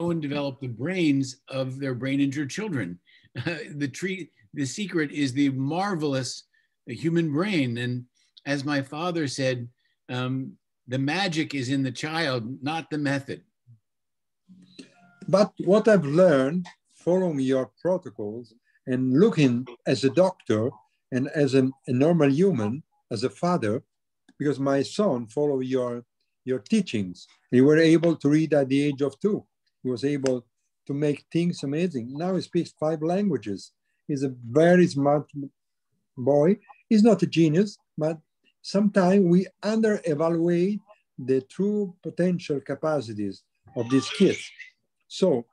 and develop the brains of their brain injured children. the treat, the secret is the marvelous human brain. And as my father said, um, the magic is in the child, not the method. But what I've learned following your protocols and looking as a doctor and as a, a normal human, as a father, because my son followed your your teachings. He were able to read at the age of two. He was able to make things amazing. Now he speaks five languages. He's a very smart boy. He's not a genius, but sometimes we under evaluate the true potential capacities of these kids. So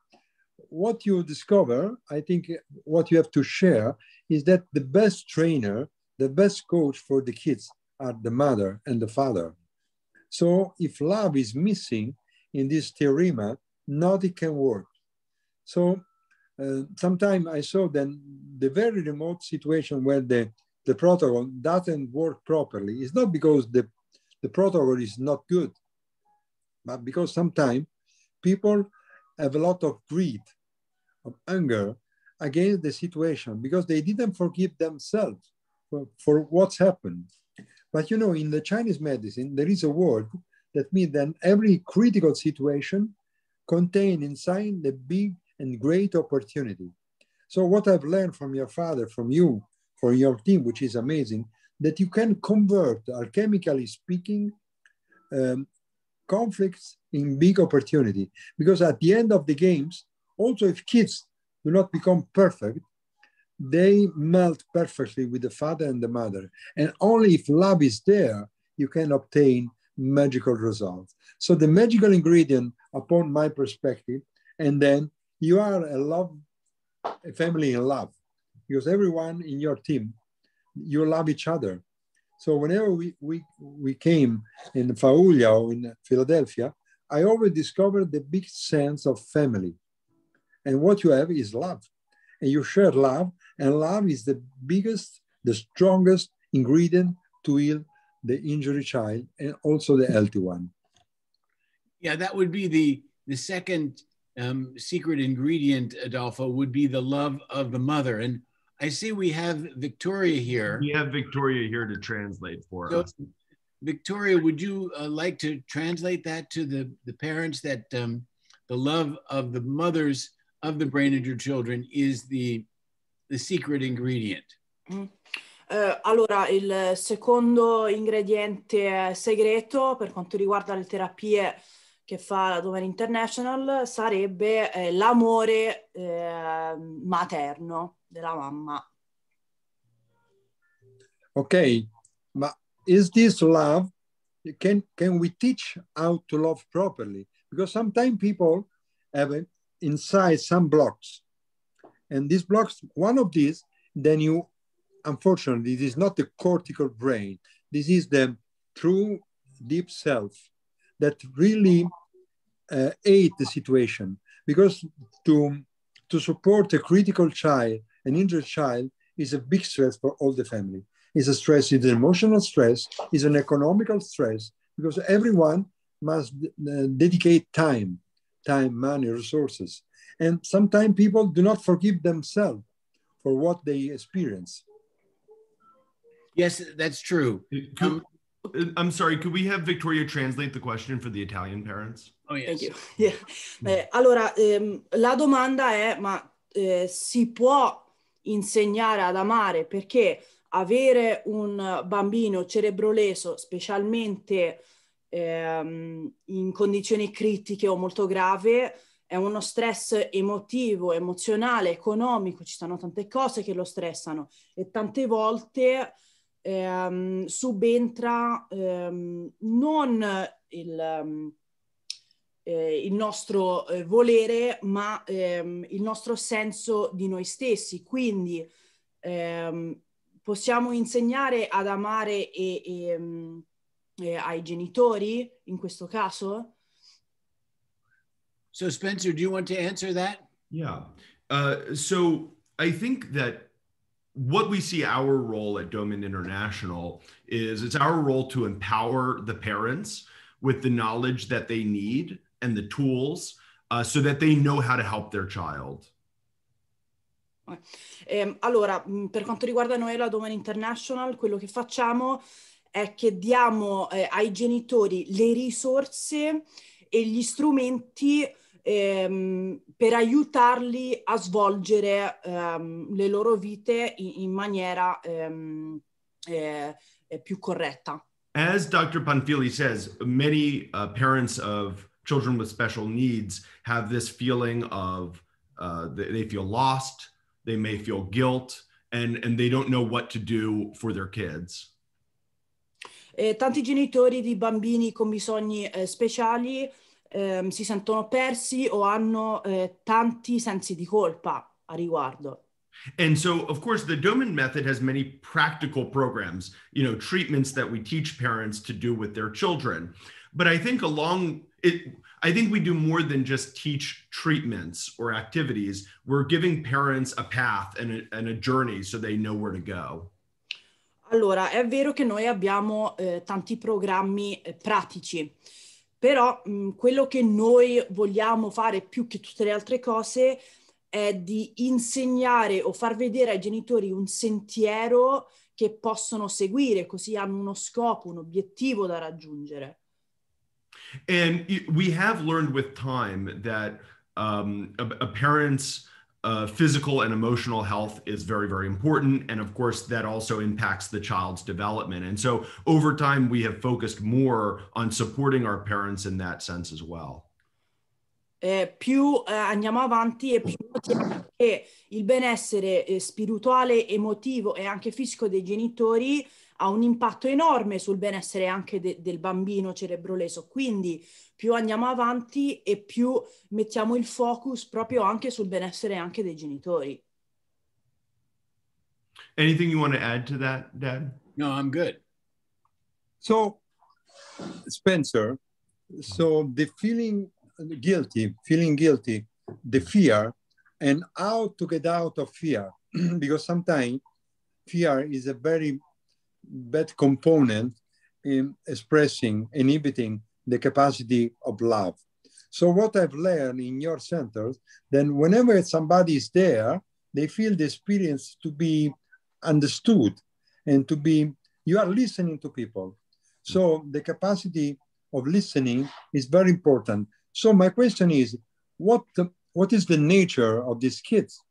what you discover, I think what you have to share is that the best trainer, the best coach for the kids are the mother and the father. So if love is missing in this theorem, nothing can work. So uh, sometimes I saw then the very remote situation where the, the protocol doesn't work properly. It's not because the, the protocol is not good, but because sometimes people have a lot of greed, of anger against the situation because they didn't forgive themselves for, for what's happened. But you know, in the Chinese medicine, there is a word that means that every critical situation contain inside the big and great opportunity. So what I've learned from your father, from you, from your team, which is amazing, that you can convert, alchemically speaking, um, conflicts in big opportunity. Because at the end of the games, also if kids do not become perfect, they melt perfectly with the father and the mother. And only if love is there, you can obtain magical results. So the magical ingredient, upon my perspective, and then you are a love, a family in love, because everyone in your team, you love each other. So whenever we, we, we came in Fauglia or in Philadelphia, I always discovered the big sense of family. And what you have is love. And you share love, and love is the biggest, the strongest ingredient to heal the injured child and also the healthy one. Yeah, that would be the, the second um, secret ingredient, Adolfo, would be the love of the mother. And I see we have Victoria here. We have Victoria here to translate for so, us. Victoria, would you uh, like to translate that to the, the parents that um, the love of the mothers of the brain injured children is the, the secret ingredient? Mm. Uh, allora, il secondo ingrediente segreto per quanto riguarda le terapie che fa la Domain International sarebbe eh, l'amore eh, materno della mamma. Ok, ma is this love? Can, can we teach how to love properly? Because sometimes people have inside some blocks. And these blocks, one of these, then you, unfortunately, this is not the cortical brain. This is the true deep self that really uh, aid the situation. Because to, to support a critical child, an injured child, is a big stress for all the family. It's a stress, it's an emotional stress, it's an economical stress, because everyone must uh, dedicate time, time, money, resources. And sometimes people do not forgive themselves for what they experience. Yes, that's true. Um, I'm sorry, could we have Victoria translate the question for the Italian parents? Oh, yes. Thank you. Yeah. Eh, allora, ehm, la domanda è, ma eh, si può insegnare ad amare perché avere un bambino cerebroleso, specialmente ehm, in condizioni critiche o molto grave, è uno stress emotivo, emozionale, economico, ci sono tante cose che lo stressano e tante volte ehm, subentra ehm, non il, um, eh, il nostro eh, volere, ma ehm, il nostro senso di noi stessi. Quindi ehm, possiamo insegnare ad amare e, e, ehm, e ai genitori in questo caso? So Spencer, do you want to answer that? Yeah. Uh, so I think that what we see our role at Doman International is it's our role to empower the parents with the knowledge that they need and the tools uh, so that they know how to help their child. Eh, allora, per quanto riguarda noi la Doman International, quello che facciamo è che diamo eh, ai genitori le risorse e gli strumenti ehm, per aiutarli a svolgere ehm, le loro vite in, in maniera ehm, eh, più corretta. As Dr. Panfili says, many uh, parents of children with special needs have this feeling of uh, they feel lost, they may feel guilt, and, and they don't know what to do for their kids. Eh, tanti genitori di bambini con bisogni eh, speciali eh, si sentono persi o hanno eh, tanti sensi di colpa a riguardo. And so, of course, the Doman method has many practical programs, you know, treatments that we teach parents to do with their children. But I think along it, I think we do more than just teach treatments or activities. We're giving parents a path and a, and a journey so they know where to go. Allora, è vero che noi abbiamo eh, tanti programmi eh, pratici, però mh, quello che noi vogliamo fare più che tutte le altre cose è di insegnare o far vedere ai genitori un sentiero che possono seguire, così hanno uno scopo, un obiettivo da raggiungere. And we have learned with time that um, a, a parent's uh, physical and emotional health is very, very important. And of course, that also impacts the child's development. And so over time, we have focused more on supporting our parents in that sense as well. eh, più eh, andiamo avanti e più notiamo che il benessere eh, spirituale, emotivo e anche fisico dei genitori ha un impatto enorme sul benessere anche de- del bambino cerebroleso. Quindi più andiamo avanti e più mettiamo il focus proprio anche sul benessere anche dei genitori. Anything you want to add to that, Dad? No, I'm good. So, Spencer, so the feeling guilty, feeling guilty, the fear, and how to get out of fear. because sometimes fear is a very bad component in expressing, inhibiting the capacity of love. So what I've learned in your centers, then whenever somebody is there, they feel the experience to be understood and to be, you are listening to people. So the capacity of listening is very important. So my question is, what, the, what is the nature of these kids?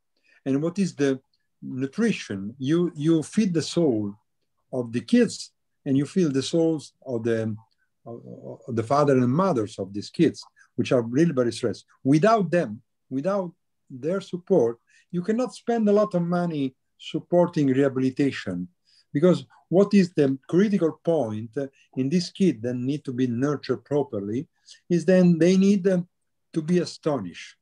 And what is the nutrition? You, you feed the soul of the kids and you feel the souls of the, the father and mothers of these kids, which are really very stressed. Without them, without their support, you cannot spend a lot of money supporting rehabilitation because what is the critical point in this kid that need to be nurtured properly is then they need to be astonished.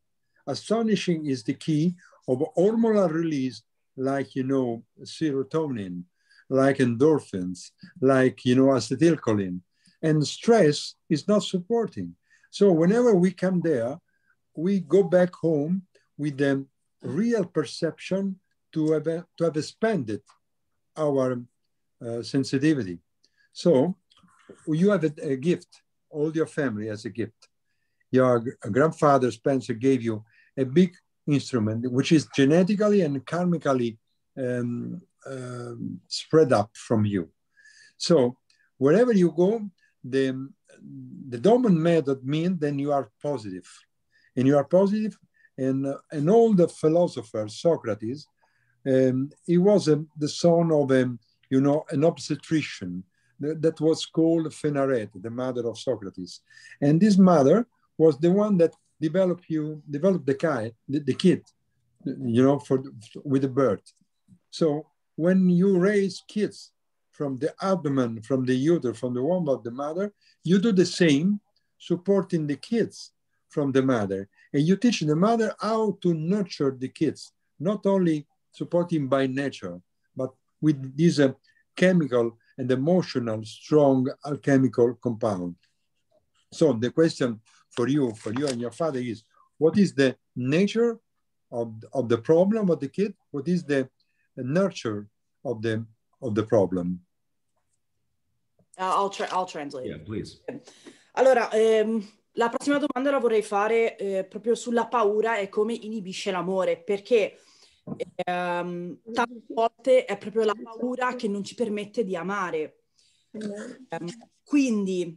Astonishing is the key of hormonal release, like, you know, serotonin, like endorphins, like, you know, acetylcholine. And stress is not supporting. So whenever we come there, we go back home with the real perception to have, to have expanded our uh, sensitivity. So you have a, a gift all your family as a gift. Your grandfather Spencer gave you a big instrument, which is genetically and karmically um, um, spread up from you. So wherever you go, the, the dominant method means then you are positive. And you are positive, and, and all the philosophers, Socrates, um, he was um, the son of, a, you know, an obstetrician that was called Phaenarete, the mother of Socrates. And this mother was the one that developed you, developed the guy, the, the kid, you know, for with the birth. So when you raise kids from the abdomen, from the uterus, from the womb of the mother, you do the same, supporting the kids from the mother. And you teach the mother how to nurture the kids, not only supporting by nature, but with this uh, chemical and emotional strong alchemical compound. So the question for you, for you and your father is, what is the nature of, of the problem of the kid? What is the nurture of the, of the problem? Uh, I'll, tra- I'll translate. Yeah, please. Allora, ehm, la prossima domanda la vorrei fare eh, proprio sulla paura e come inibisce l'amore, perché ehm, tante volte è proprio la paura che non ci permette di amare. Um, quindi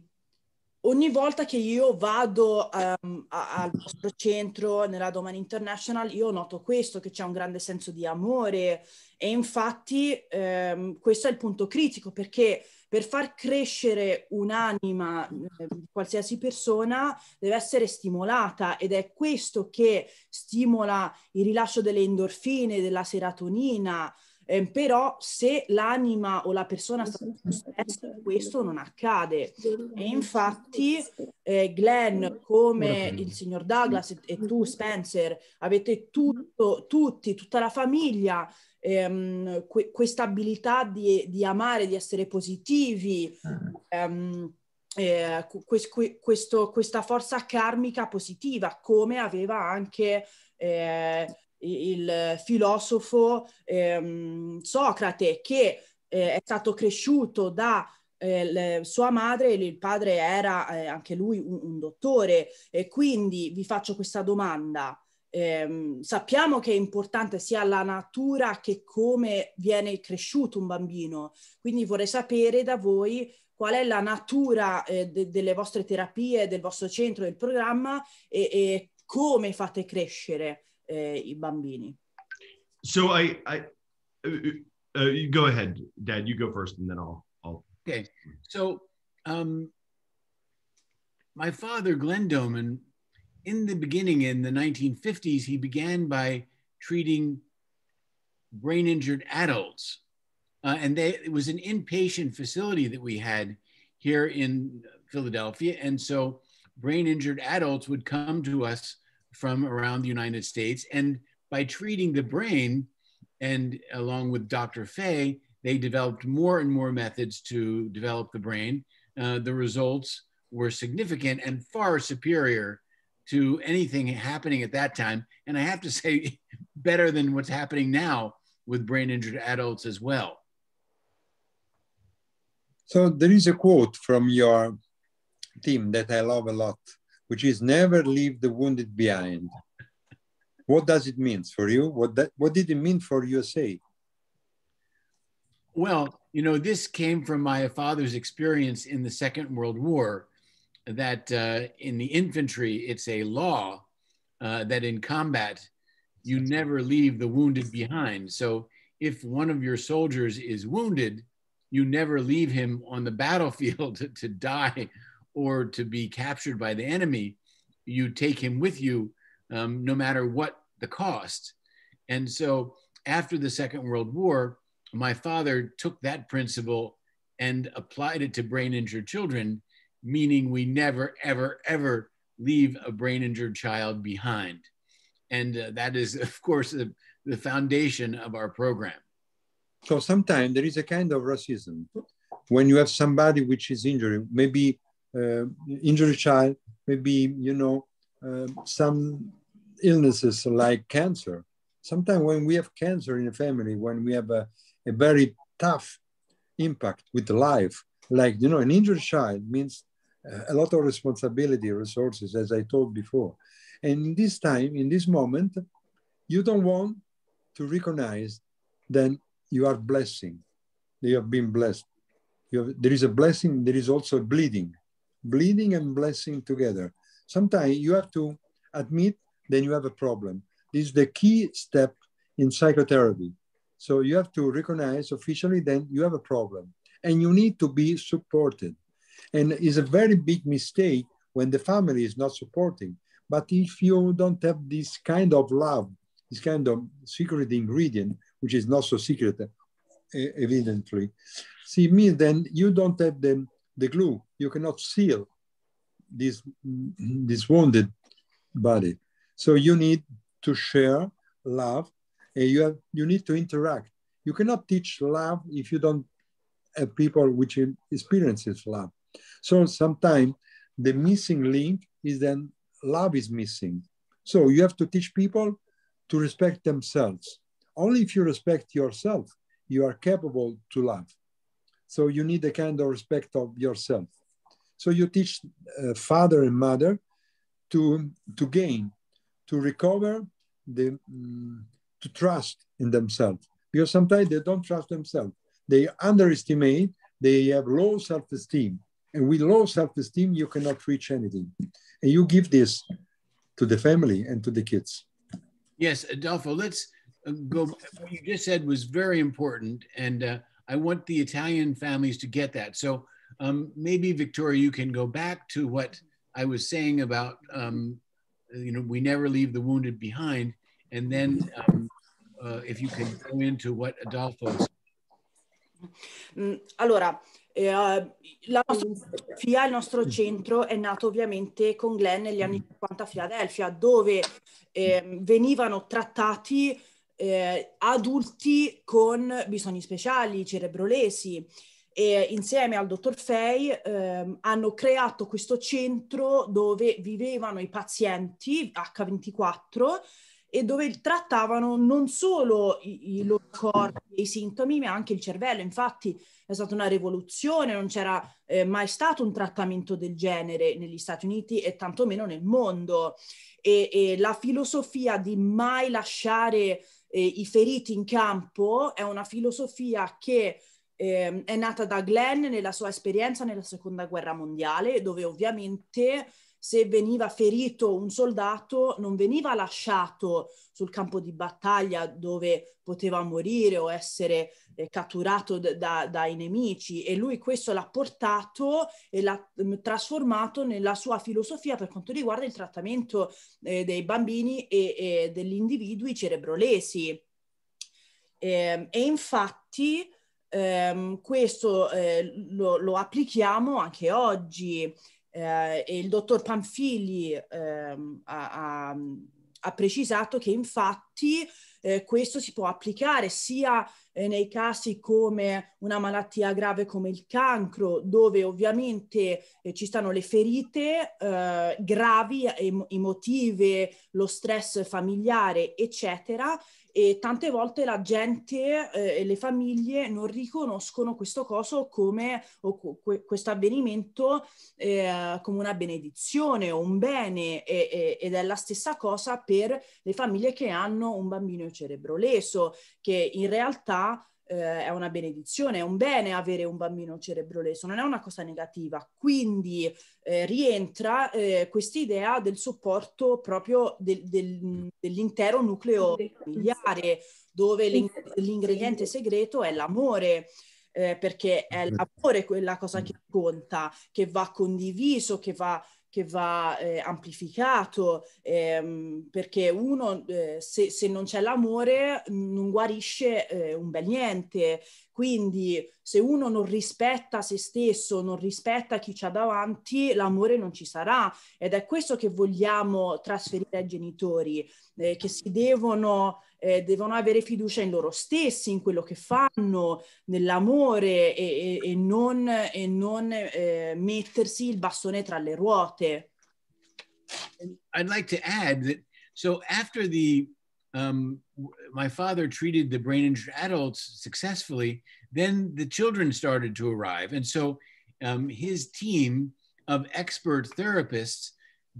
ogni volta che io vado um, a, al vostro centro nella Domani International, io noto questo, che c'è un grande senso di amore e infatti um, questo è il punto critico perché per far crescere un'anima eh, di qualsiasi persona deve essere stimolata ed è questo che stimola il rilascio delle endorfine, della serotonina, eh, però se l'anima o la persona sta stress, questo non accade. E infatti eh, Glenn, come il signor Douglas e, e tu Spencer, avete tutto, tutti, tutta la famiglia ehm, que- questa abilità di, di, amare, di essere positivi, ehm, eh, que- questo, questa forza karmica positiva, come aveva anche eh, il filosofo ehm, Socrate, che eh, è stato cresciuto da eh, le, sua madre, il padre era eh, anche lui un, un, dottore. E quindi vi faccio questa domanda. Ehm, sappiamo che è importante sia la natura che come viene cresciuto un bambino, quindi vorrei sapere da voi qual è la natura eh, de- delle vostre terapie, del vostro centro, del programma e, e come fate crescere eh, i bambini. So I, I uh, uh, go ahead, Dad. You go first, and then I'll. I'll... Okay. So, um, my father, Glenn Doman, in the beginning, in the 1950s, he began by treating brain injured adults. Uh, and they, it was an inpatient facility that we had here in Philadelphia. And so brain injured adults would come to us from around the United States. And by treating the brain, and along with Dr. Fay, they developed more and more methods to develop the brain. Uh, the results were significant and far superior to anything happening at that time. And I have to say, better than what's happening now with brain injured adults as well. So there is a quote from your team that I love a lot, which is never leave the wounded behind. what does it mean for you? What, that, what did it mean for USA? Well, you know, this came from my father's experience in the Second World War that uh, in the infantry, it's a law uh, that in combat, you never leave the wounded behind. So if one of your soldiers is wounded, you never leave him on the battlefield to, to die or to be captured by the enemy. You take him with you um, no matter what the cost. And so after the Second World War, my father took that principle and applied it to brain injured children meaning we never, ever, ever leave a brain injured child behind. And uh, that is, of course, the, the foundation of our program. So sometimes there is a kind of racism when you have somebody which is injured, maybe injured child, maybe, you know, uh, some illnesses like cancer. Sometimes when we have cancer in a family, when we have a, a very tough impact with life, like, you know, an injured child means a lot of responsibility, resources, as I told before. And in this time, in this moment, you don't want to recognize that you are blessing. You have been blessed. Have, there is a blessing, there is also bleeding. Bleeding and blessing together. Sometimes you have to admit that you have a problem. This is the key step in psychotherapy. So you have to recognize officially then you have a problem and you need to be supported. And it's a very big mistake when the family is not supporting. But if you don't have this kind of love, this kind of secret ingredient, which is not so secret, eh, evidently, see me, then you don't have the, the glue. You cannot seal this, this wounded body. So you need to share love and you, have, you need to interact. You cannot teach love if you don't have people which experiences love. So sometimes the missing link is then love is missing. So you have to teach people to respect themselves. Only if you respect yourself, you are capable to love. So you need a kind of respect of yourself. So you teach uh, father and mother to, to gain, to recover the, um, to trust in themselves. Because sometimes they don't trust themselves. They underestimate, they have low self-esteem. And with low self-esteem, you cannot reach anything. And you give this to the family and to the kids. Yes, Adolfo, let's uh, go. What you just said was very important. And uh, I want the Italian families to get that. So um, maybe, Victoria, you can go back to what I was saying about, um, you know, we never leave the wounded behind. And then um, uh, if you can go into what Adolfo. Mm, allora, eh, la nostra filosofia, il nostro centro è nato ovviamente con Glenn negli anni 50 a Filadelfia, dove eh, venivano trattati eh, adulti con bisogni speciali, cerebrolesi. E insieme al dottor Fay eh, hanno creato questo centro dove vivevano i pazienti H24 e dove trattavano non solo i, i loro corpi e i sintomi, ma anche il cervello. Infatti è stata una rivoluzione, non c'era eh, mai stato un trattamento del genere negli Stati Uniti e tantomeno nel mondo. E, e la filosofia di mai lasciare eh, i feriti in campo è una filosofia che eh, è nata da Glenn nella sua esperienza nella seconda guerra mondiale, dove ovviamente se veniva ferito un soldato non veniva lasciato sul campo di battaglia dove poteva morire o essere eh, catturato da, dai nemici e lui questo l'ha portato e l'ha mh, trasformato nella sua filosofia per quanto riguarda il trattamento eh, dei bambini e, e, degli individui cerebrolesi. E, ehm, e infatti ehm, questo eh, lo, lo applichiamo anche oggi eh, e il dottor Panfili ehm, ha, ha, ha, precisato che infatti eh, questo si può applicare sia eh, nei casi come una malattia grave come il cancro, dove ovviamente eh, ci stanno le ferite eh, gravi, emotive, lo stress familiare, eccetera, e tante volte la gente eh, e le famiglie non riconoscono questo coso come o que, questo avvenimento eh, come una benedizione o un bene e, e, ed è la stessa cosa per le famiglie che hanno un bambino cerebro leso che in realtà eh, è una benedizione, è un bene avere un bambino cerebroleso, non è una cosa negativa. Quindi eh, rientra eh, quest'idea del supporto proprio del, del, dell'intero nucleo familiare, dove l'ingrediente segreto è l'amore. Eh, perché è l'amore quella cosa che conta, che va condiviso, che va che va eh, amplificato, ehm, perché uno eh, se, se, non c'è l'amore non guarisce eh, un bel niente. Quindi se uno non rispetta se stesso, non rispetta chi c'ha davanti, l'amore non ci sarà. Ed è questo che vogliamo trasferire ai genitori, eh, che si devono eh, devono avere fiducia in loro stessi, in quello che fanno, nell'amore e, e, e non, e non eh, mettersi il bastone tra le ruote. I'd like to add that so after the um, my father treated the brain injured adults successfully, then the children started to arrive. And so um, his team of expert therapists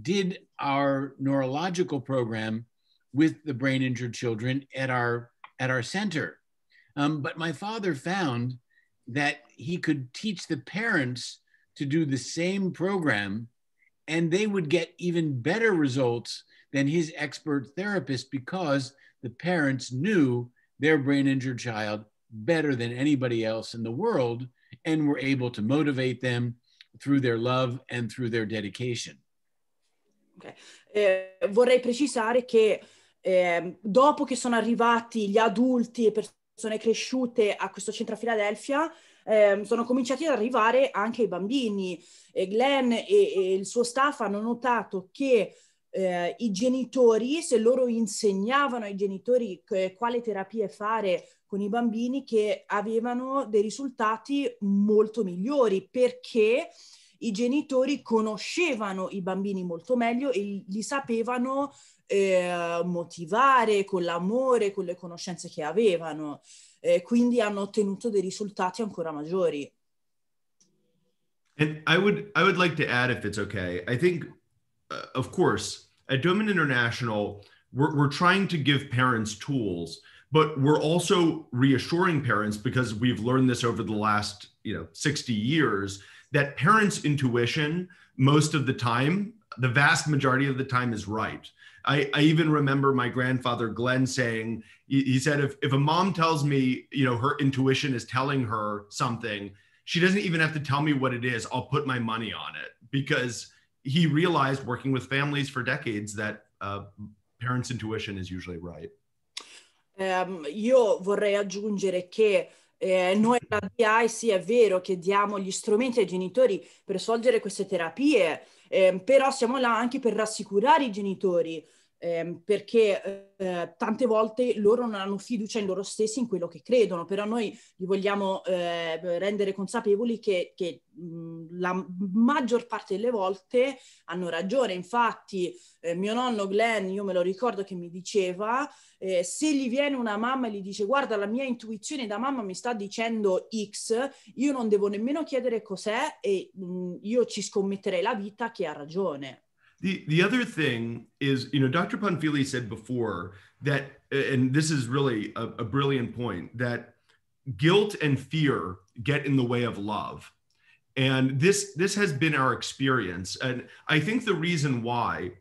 did our neurological program with the brain injured children at our at our center. Um, but my father found that he could teach the parents to do the same program and they would get even better results than his expert therapist because the parents knew their brain injured child better than anybody else in the world and were able to motivate them through their love and through their dedication. Okay. Eh, vorrei precisare che eh, dopo che sono arrivati gli adulti e persone cresciute a questo centro a Filadelfia, eh, sono cominciati ad arrivare anche i bambini. E Glenn e, e il suo staff hanno notato che eh, i genitori, se loro insegnavano ai genitori che, quale terapie fare con i bambini, che avevano dei risultati molto migliori perché i genitori conoscevano i bambini molto meglio e li sapevano eh, motivare con l'amore, con le conoscenze che avevano. Eh, quindi hanno ottenuto dei risultati ancora maggiori. And I would I would like to add if it's okay. I think uh, of course, at Doman International, we're, we're trying to give parents tools, but we're also reassuring parents because we've learned this over the last you know 60 years that parents' intuition most of the time, the vast majority of the time, is right. I, I, even remember my grandfather Glenn saying, he, he said, if, if a mom tells me, you know, her intuition is telling her something, she doesn't even have to tell me what it is. I'll put my money on it because he realized working with families for decades that uh, parents' intuition is usually right. Um, io vorrei aggiungere che eh, noi alla DI sì è vero che diamo gli strumenti ai genitori per svolgere queste terapie, eh, però siamo là anche per rassicurare i genitori eh, perché eh, tante volte loro non hanno fiducia in loro stessi, in quello che credono, però noi li vogliamo eh, rendere consapevoli che, che mh, la maggior parte delle volte hanno ragione. Infatti eh, mio nonno Glenn, io me lo ricordo che mi diceva, eh, se gli viene una mamma e gli dice guarda la mia intuizione da mamma mi sta dicendo X, io non devo nemmeno chiedere cos'è e mh, io ci scommetterei la vita che ha ragione. The, the other thing is, you know, Dr. Panfili said before that, and this is really a, a brilliant point, that guilt and fear get in the way of love. And this, this has been our experience. And I think the reason why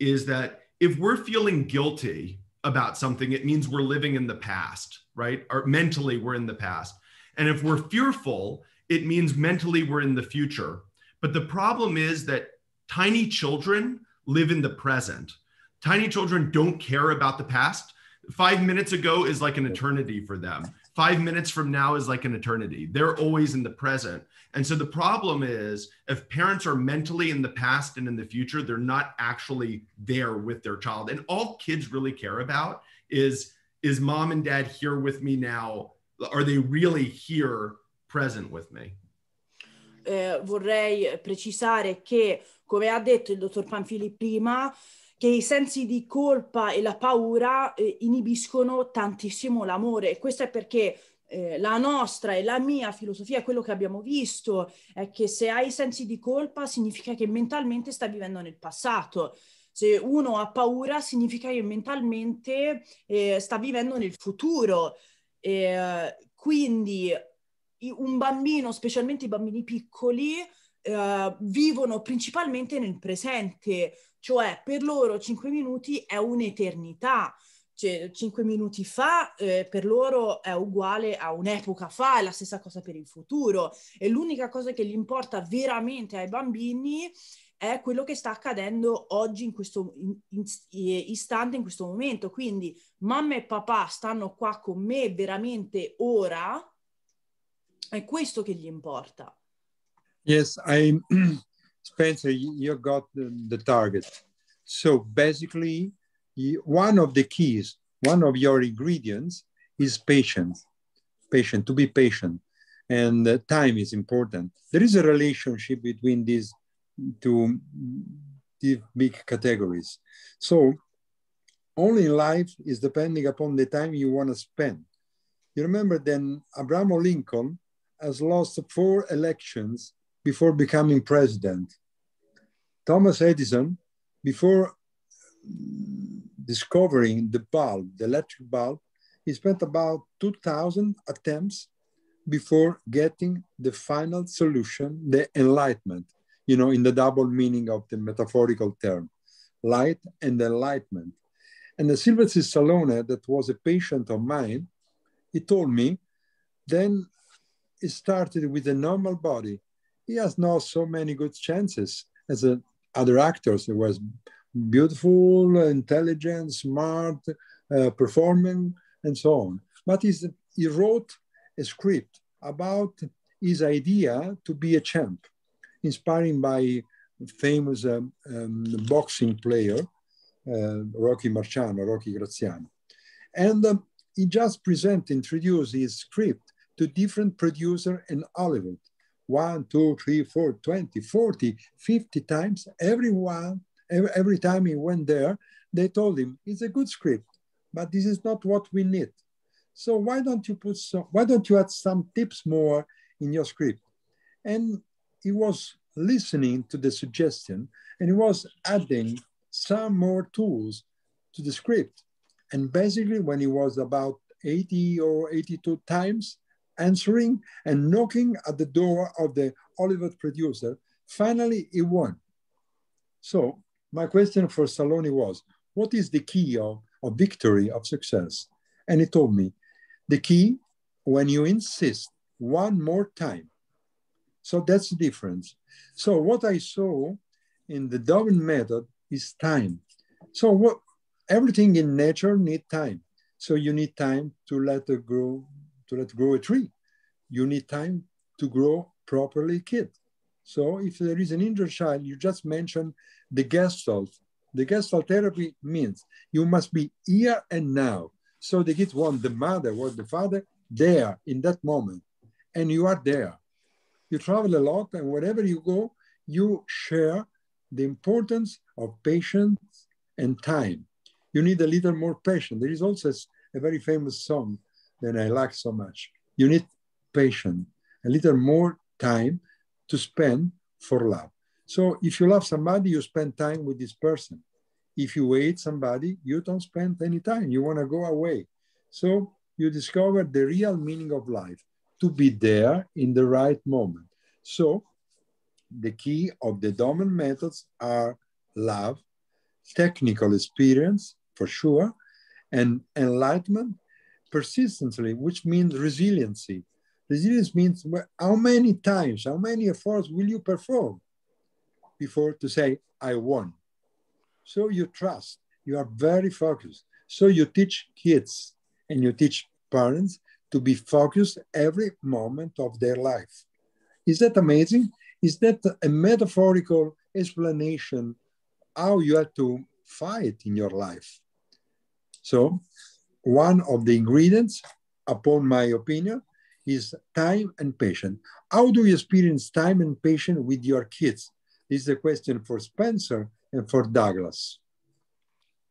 is that if we're feeling guilty about something, it means we're living in the past, right? Or mentally, we're in the past. And if we're fearful, it means mentally we're in the future. But the problem is that Tiny children live in the present. Tiny children don't care about the past. Five minutes ago is like an eternity for them. Five minutes from now is like an eternity. They're always in the present. And so the problem is if parents are mentally in the past and in the future, they're not actually there with their child. And all kids really care about is is mom and dad here with me now? Are they really here present with me? Eh, vorrei precisare che come ha detto il dottor Panfili prima, che i sensi di colpa e la paura eh, inibiscono tantissimo l'amore. Questo è perché eh, la nostra e la mia filosofia, quello che abbiamo visto, è che se hai sensi di colpa significa che mentalmente stai vivendo nel passato. Se uno ha paura significa che mentalmente eh, sta vivendo nel futuro. quindi un bambino, specialmente i bambini piccoli, uh, vivono principalmente nel presente, cioè per loro 5 minuti è un'eternità. Cioè, 5 minuti fa eh, per loro è uguale a un'epoca fa, è la stessa cosa per il futuro. E l'unica cosa che gli importa veramente ai bambini è quello che sta accadendo oggi in questo in, in, istante, in questo momento. Quindi mamma e papà stanno qua con me veramente ora, è questo che gli importa. Yes, I, Spencer, you got the, the target. So basically, one of the keys, one of your ingredients is patience, patient, to be patient. And uh, time is important. There is a relationship between these two big categories. So only life is depending upon the time you want to spend. You remember then Abraham Lincoln has lost four elections before becoming president. Thomas Edison, before discovering the bulb, the electric bulb, he spent about 2,000 attempts before getting the final solution, the enlightenment, you know, in the double meaning of the metaphorical term, light and enlightenment. And the Sylvester Stallone, that was a patient of mine, he told me, then it started with a normal body he has not so many good chances as other actors. He was beautiful, intelligent, smart, uh, performing, and so on. But he wrote a script about his idea to be a champ, inspiring by famous um, um, boxing player, uh, Rocky Marciano, Rocky Graziano. And um, he just presented, introduced his script to different producer in Hollywood one, two, three, four, 20, 40, 50 times. Everyone, every, every time he went there, they told him, it's a good script, but this is not what we need. So why don't you put some, why don't you add some tips more in your script? And he was listening to the suggestion and he was adding some more tools to the script. And basically, when he was about 80 or 82 times answering and knocking at the door of the Hollywood producer, finally he won. So my question for Saloni was, what is the key of, of victory, of success? And he told me, the key, when you insist one more time. So that's the difference. So what I saw in the Darwin method is time. So what everything in nature need time. So you need time to let it grow, to let grow a tree. You need time to grow properly kid. So if there is an injured child, you just mention the gestalt. The gestalt therapy means you must be here and now. So the kids want the mother or the father there in that moment, and you are there. You travel a lot, and wherever you go, you share the importance of patience and time. You need a little more patience. There is also a very famous song that I like so much. You need patience, a little more time to spend for love. So if you love somebody, you spend time with this person. If you hate somebody, you don't spend any time. You want to go away. So you discover the real meaning of life to be there in the right moment. So the key of the dominant methods are love, technical experience for sure, and enlightenment persistently, which means resiliency. Resilience means how many times, how many efforts will you perform before to say, I won. So you trust, you are very focused. So you teach kids and you teach parents to be focused every moment of their life. Is that amazing? Is that a metaphorical explanation how you have to fight in your life? So, one of the ingredients, upon my opinion, is time and patience. How do you experience time and patience with your kids? This is a question for Spencer and for Douglas.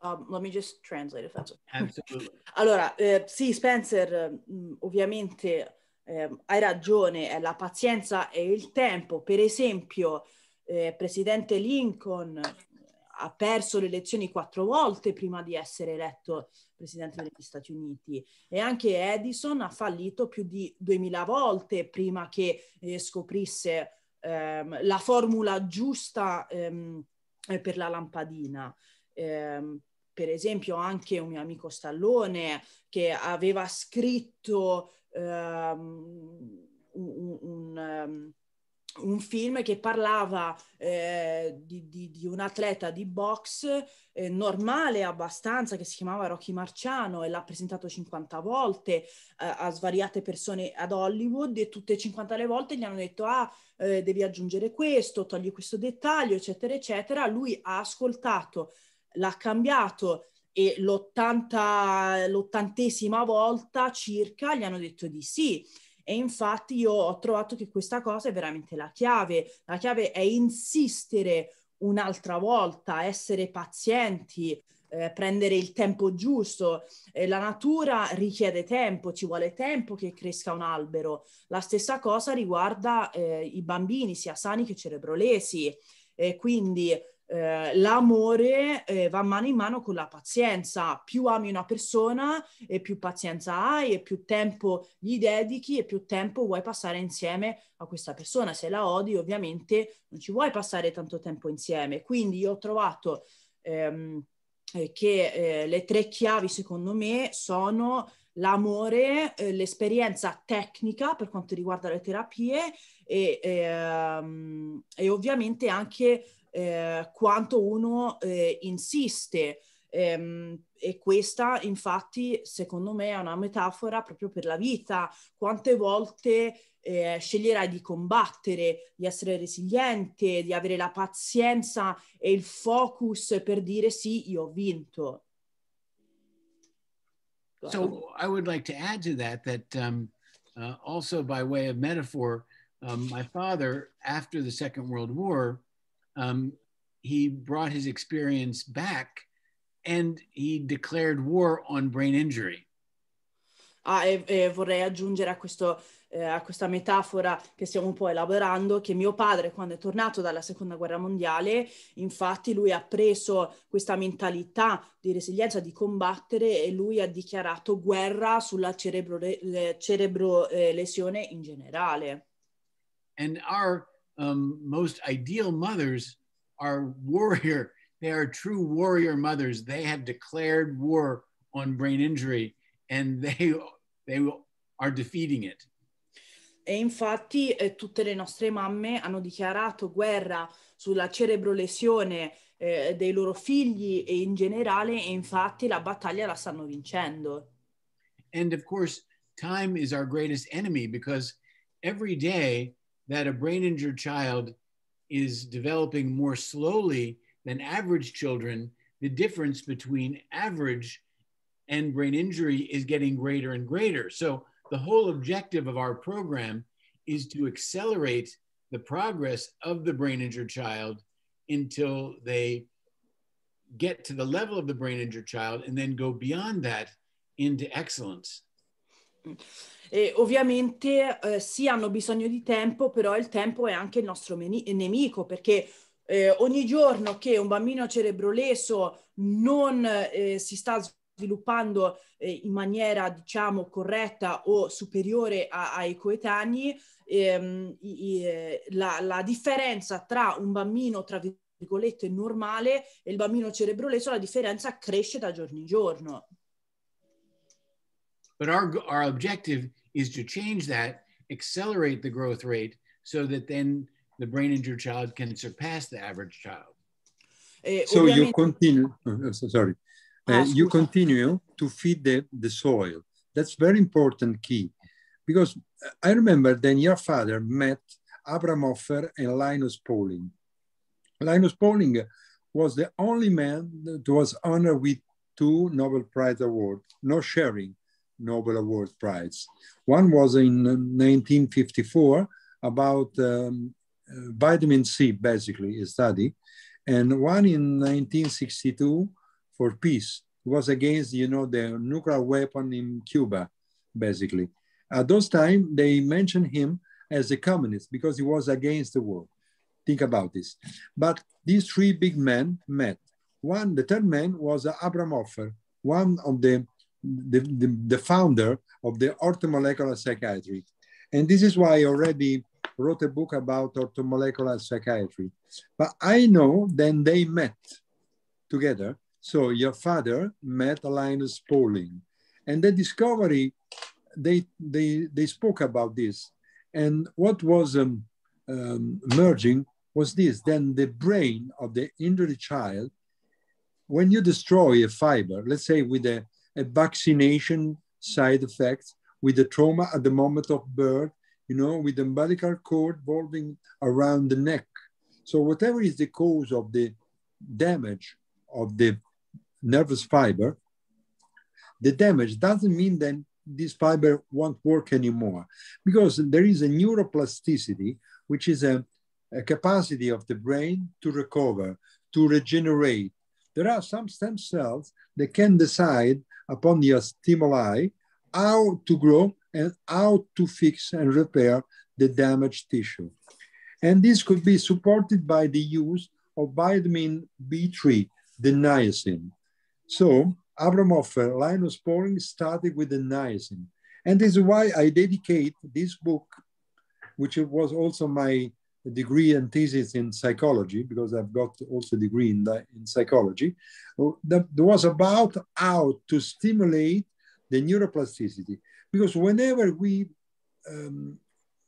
Um, let me just translate if that's okay. Absolutely. allora, eh, sì, Spencer, mm, ovviamente eh, hai ragione, è la pazienza e il tempo. Per esempio, eh, Presidente Lincoln ha perso le elezioni quattro volte prima di essere eletto Presidente degli Stati Uniti e anche Edison ha fallito più di duemila volte prima che eh, scoprisse ehm, la formula giusta ehm, per la lampadina. Ehm, per esempio anche un mio amico Stallone che aveva scritto um, un, un, um, un, film che parlava eh, di, di, di, un atleta di box eh, normale abbastanza che si chiamava Rocky Marciano e l'ha presentato 50 volte eh, a svariate persone ad Hollywood e tutte e 50 le volte gli hanno detto ah eh, devi aggiungere questo, togli questo dettaglio eccetera eccetera. Lui ha ascoltato l'ha cambiato e l'ottantesima volta circa gli hanno detto di sì. E infatti io ho trovato che questa cosa è veramente la chiave. La chiave è insistere un'altra volta, essere pazienti, eh, prendere il tempo giusto. Eh, la natura richiede tempo, ci vuole tempo che cresca un albero. La stessa cosa riguarda eh, i bambini, sia sani che cerebrolesi. quindi eh, l'amore eh, va mano in mano con la pazienza. Più ami una persona e più pazienza hai e più tempo gli dedichi e più tempo vuoi passare insieme a questa persona. Se la odi ovviamente non ci vuoi passare tanto tempo insieme. Quindi io ho trovato ehm, eh, che eh, le tre chiavi secondo me sono l'amore, eh, l'esperienza tecnica per quanto riguarda le terapie e, ehm, e ovviamente anche eh, quanto uno eh, insiste. Ehm, e questa infatti secondo me è una metafora proprio per la vita. Quante volte eh, sceglierai di combattere, di essere resiliente, di avere la pazienza e il focus per dire sì, io ho vinto. So I would like to add to that that um, uh, also by way of metaphor, um, my father, after the Second World War, um, he brought his experience back and he declared war on brain injury. Ah, e, e vorrei aggiungere a questo eh, a questa metafora che stiamo un po' elaborando, che mio padre quando è tornato dalla seconda guerra mondiale, infatti lui ha preso questa mentalità di resilienza, di combattere e lui ha dichiarato guerra sulla cerebro, cerebro eh, lesione in generale. And our um, most ideal mothers are warrior. They are true warrior mothers. They have declared war on brain injury and they, they are defeating it. E infatti eh, tutte le nostre mamme hanno dichiarato guerra sulla cerebrolesione eh, dei loro figli e in generale e infatti la battaglia la stanno vincendo. And of course, time is our greatest enemy because every day that a brain injured child is developing more slowly than average children, the difference between average and brain injury is getting greater and greater. So the whole objective of our program is to accelerate the progress of the brain injured child until they get to the level of the brain injured child and then go beyond that into excellence. E ovviamente eh, sì, hanno bisogno di tempo, però il tempo è anche il nostro nemico perché eh, ogni giorno che un bambino cerebroleso non eh, si sta sviluppando eh, in maniera diciamo corretta o superiore a, ai coetanei, ehm, i, eh, la, la differenza tra un bambino tra virgolette normale e il bambino cerebroleso, la differenza cresce da giorno in giorno. But our, our objective is to change that, accelerate the growth rate so that then the brain injured child can surpass the average child. Eh, so you continue, oh, sorry, uh, you continue to feed the, the soil. That's very important key because I remember then your father met Abraham Hoffer and Linus Pauling. Linus Pauling was the only man that was honored with two Nobel Prize awards, no sharing Nobel Award Prize. One was in 1954 about um, uh, vitamin C, basically, a study, and one in 1962 for peace. It was against, you know, the nuclear weapon in Cuba, basically. At those times, they mentioned him as a communist because he was against the war. Think about this. But these three big men met. One, the third man was Abraham Hoffer, one of the, the, the, the founder of the orthomolecular psychiatry. And this is why I already wrote a book about orthomolecular psychiatry. But I know then they met together so your father met Linus Pauling, and the discovery, they they they spoke about this, and what was um, um, emerging was this. Then the brain of the injured child, when you destroy a fiber, let's say with a, a vaccination side effect, with the trauma at the moment of birth, you know, with the umbilical cord revolving around the neck. So whatever is the cause of the damage of the nervous fiber, the damage doesn't mean that this fiber won't work anymore because there is a neuroplasticity, which is a, a capacity of the brain to recover, to regenerate. There are some stem cells that can decide upon your stimuli how to grow and how to fix and repair the damaged tissue. And this could be supported by the use of vitamin B3, the niacin. So Abramov, uh, Linus Pauling started with the niacin. And this is why I dedicate this book, which was also my degree and thesis in psychology, because I've got also a degree in, the, in psychology, uh, that was about how to stimulate the neuroplasticity. Because whenever we, um,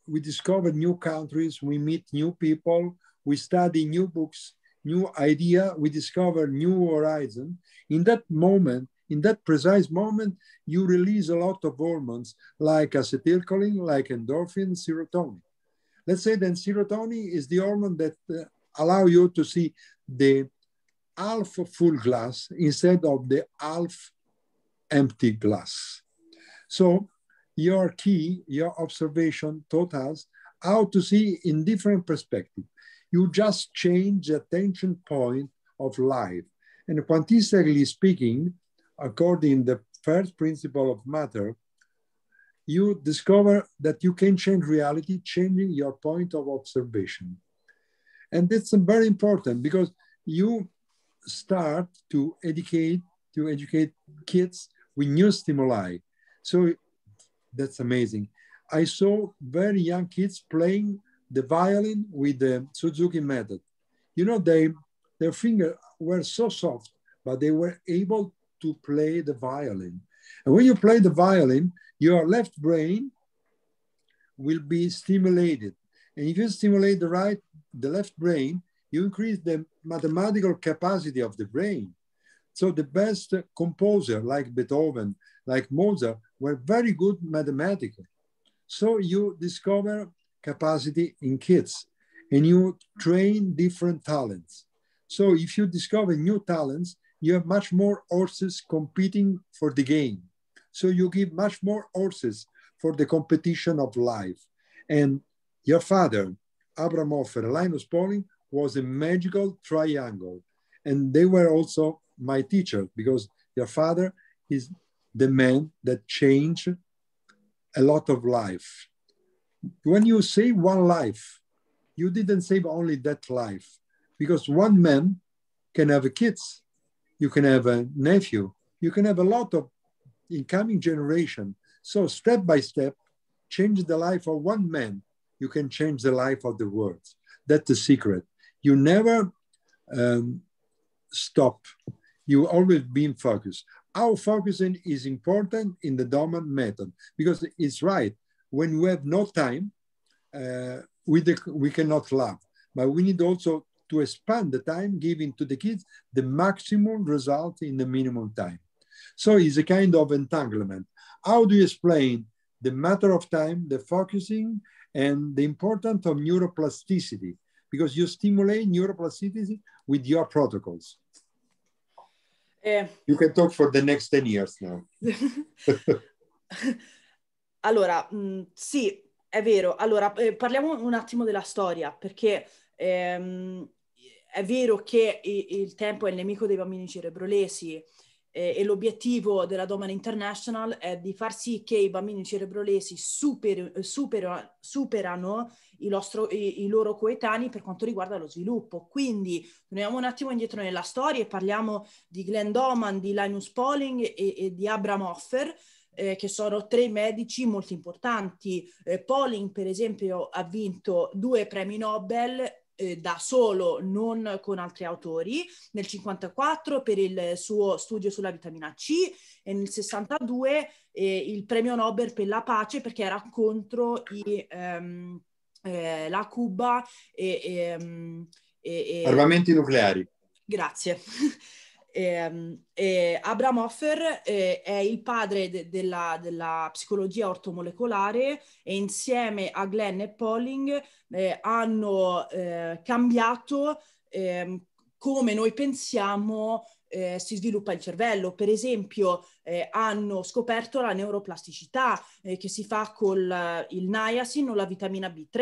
we discover new countries, we meet new people, we study new books, new idea, we discover new horizon. In that moment, in that precise moment, you release a lot of hormones like acetylcholine, like endorphin, serotonin. Let's say then serotonin is the hormone that uh, allow you to see the half full glass instead of the half empty glass. So your key, your observation taught us how to see in different perspective. you just change the attention point of life. And quantistically speaking, according the first principle of matter, you discover that you can change reality, changing your point of observation. And that's very important because you start to educate to educate kids with new stimuli. So that's amazing. I saw very young kids playing the violin with the Suzuki method. You know, they their fingers were so soft, but they were able to play the violin. And when you play the violin, your left brain will be stimulated. And if you stimulate the right, the left brain, you increase the mathematical capacity of the brain. So the best composer like Beethoven, like Mozart, were very good mathematically. So you discover capacity in kids and you train different talents. So if you discover new talents, you have much more horses competing for the game. So you give much more horses for the competition of life. And your father, Abraham Hoffer, Linus Pauling, was a magical triangle. And they were also my teacher because your father is the man that changed a lot of life. When you save one life, you didn't save only that life because one man can have kids, you can have a nephew, you can have a lot of incoming generation. So step by step, change the life of one man, you can change the life of the world. That's the secret. You never um, stop you always been focused. Our focusing is important in the Doman method because it's right. When we have no time, uh, we, we cannot love, but we need also to expand the time giving to the kids the maximum result in the minimum time. So it's a kind of entanglement. How do you explain the matter of time, the focusing, and the importance of neuroplasticity? Because you stimulate neuroplasticity with your protocols. Eh, you can talk for the next 10 years now. allora, mh, mm, sì, è vero. Allora, eh, parliamo un attimo della storia, perché ehm, è vero che il, tempo è il nemico dei bambini cerebrolesi, eh, e l'obiettivo della Doman International è di far sì che i bambini cerebrolesi super, super, superano i, nostro, i, i, loro coetanei per quanto riguarda lo sviluppo. Quindi torniamo un attimo indietro nella storia e parliamo di Glenn Doman, di Linus Pauling e, e di Abraham Hoffer, eh, che sono tre medici molto importanti. Eh, Pauling, per esempio, ha vinto due premi Nobel eh, da solo, non con altri autori, nel 54 per il suo studio sulla vitamina C e nel 62 eh, il premio Nobel per la pace perché era contro i, ehm, eh, la Cuba e, ehm, e, e, armamenti nucleari. Grazie. Eh, eh, Abraham Hoffer eh, è il padre de- della, della, psicologia ortomolecolare e insieme a Glenn e Pauling eh, hanno eh, cambiato ehm, come noi pensiamo eh, si sviluppa il cervello. Per esempio, eh, hanno scoperto la neuroplasticità eh, che si fa con il niacin o la vitamina B3.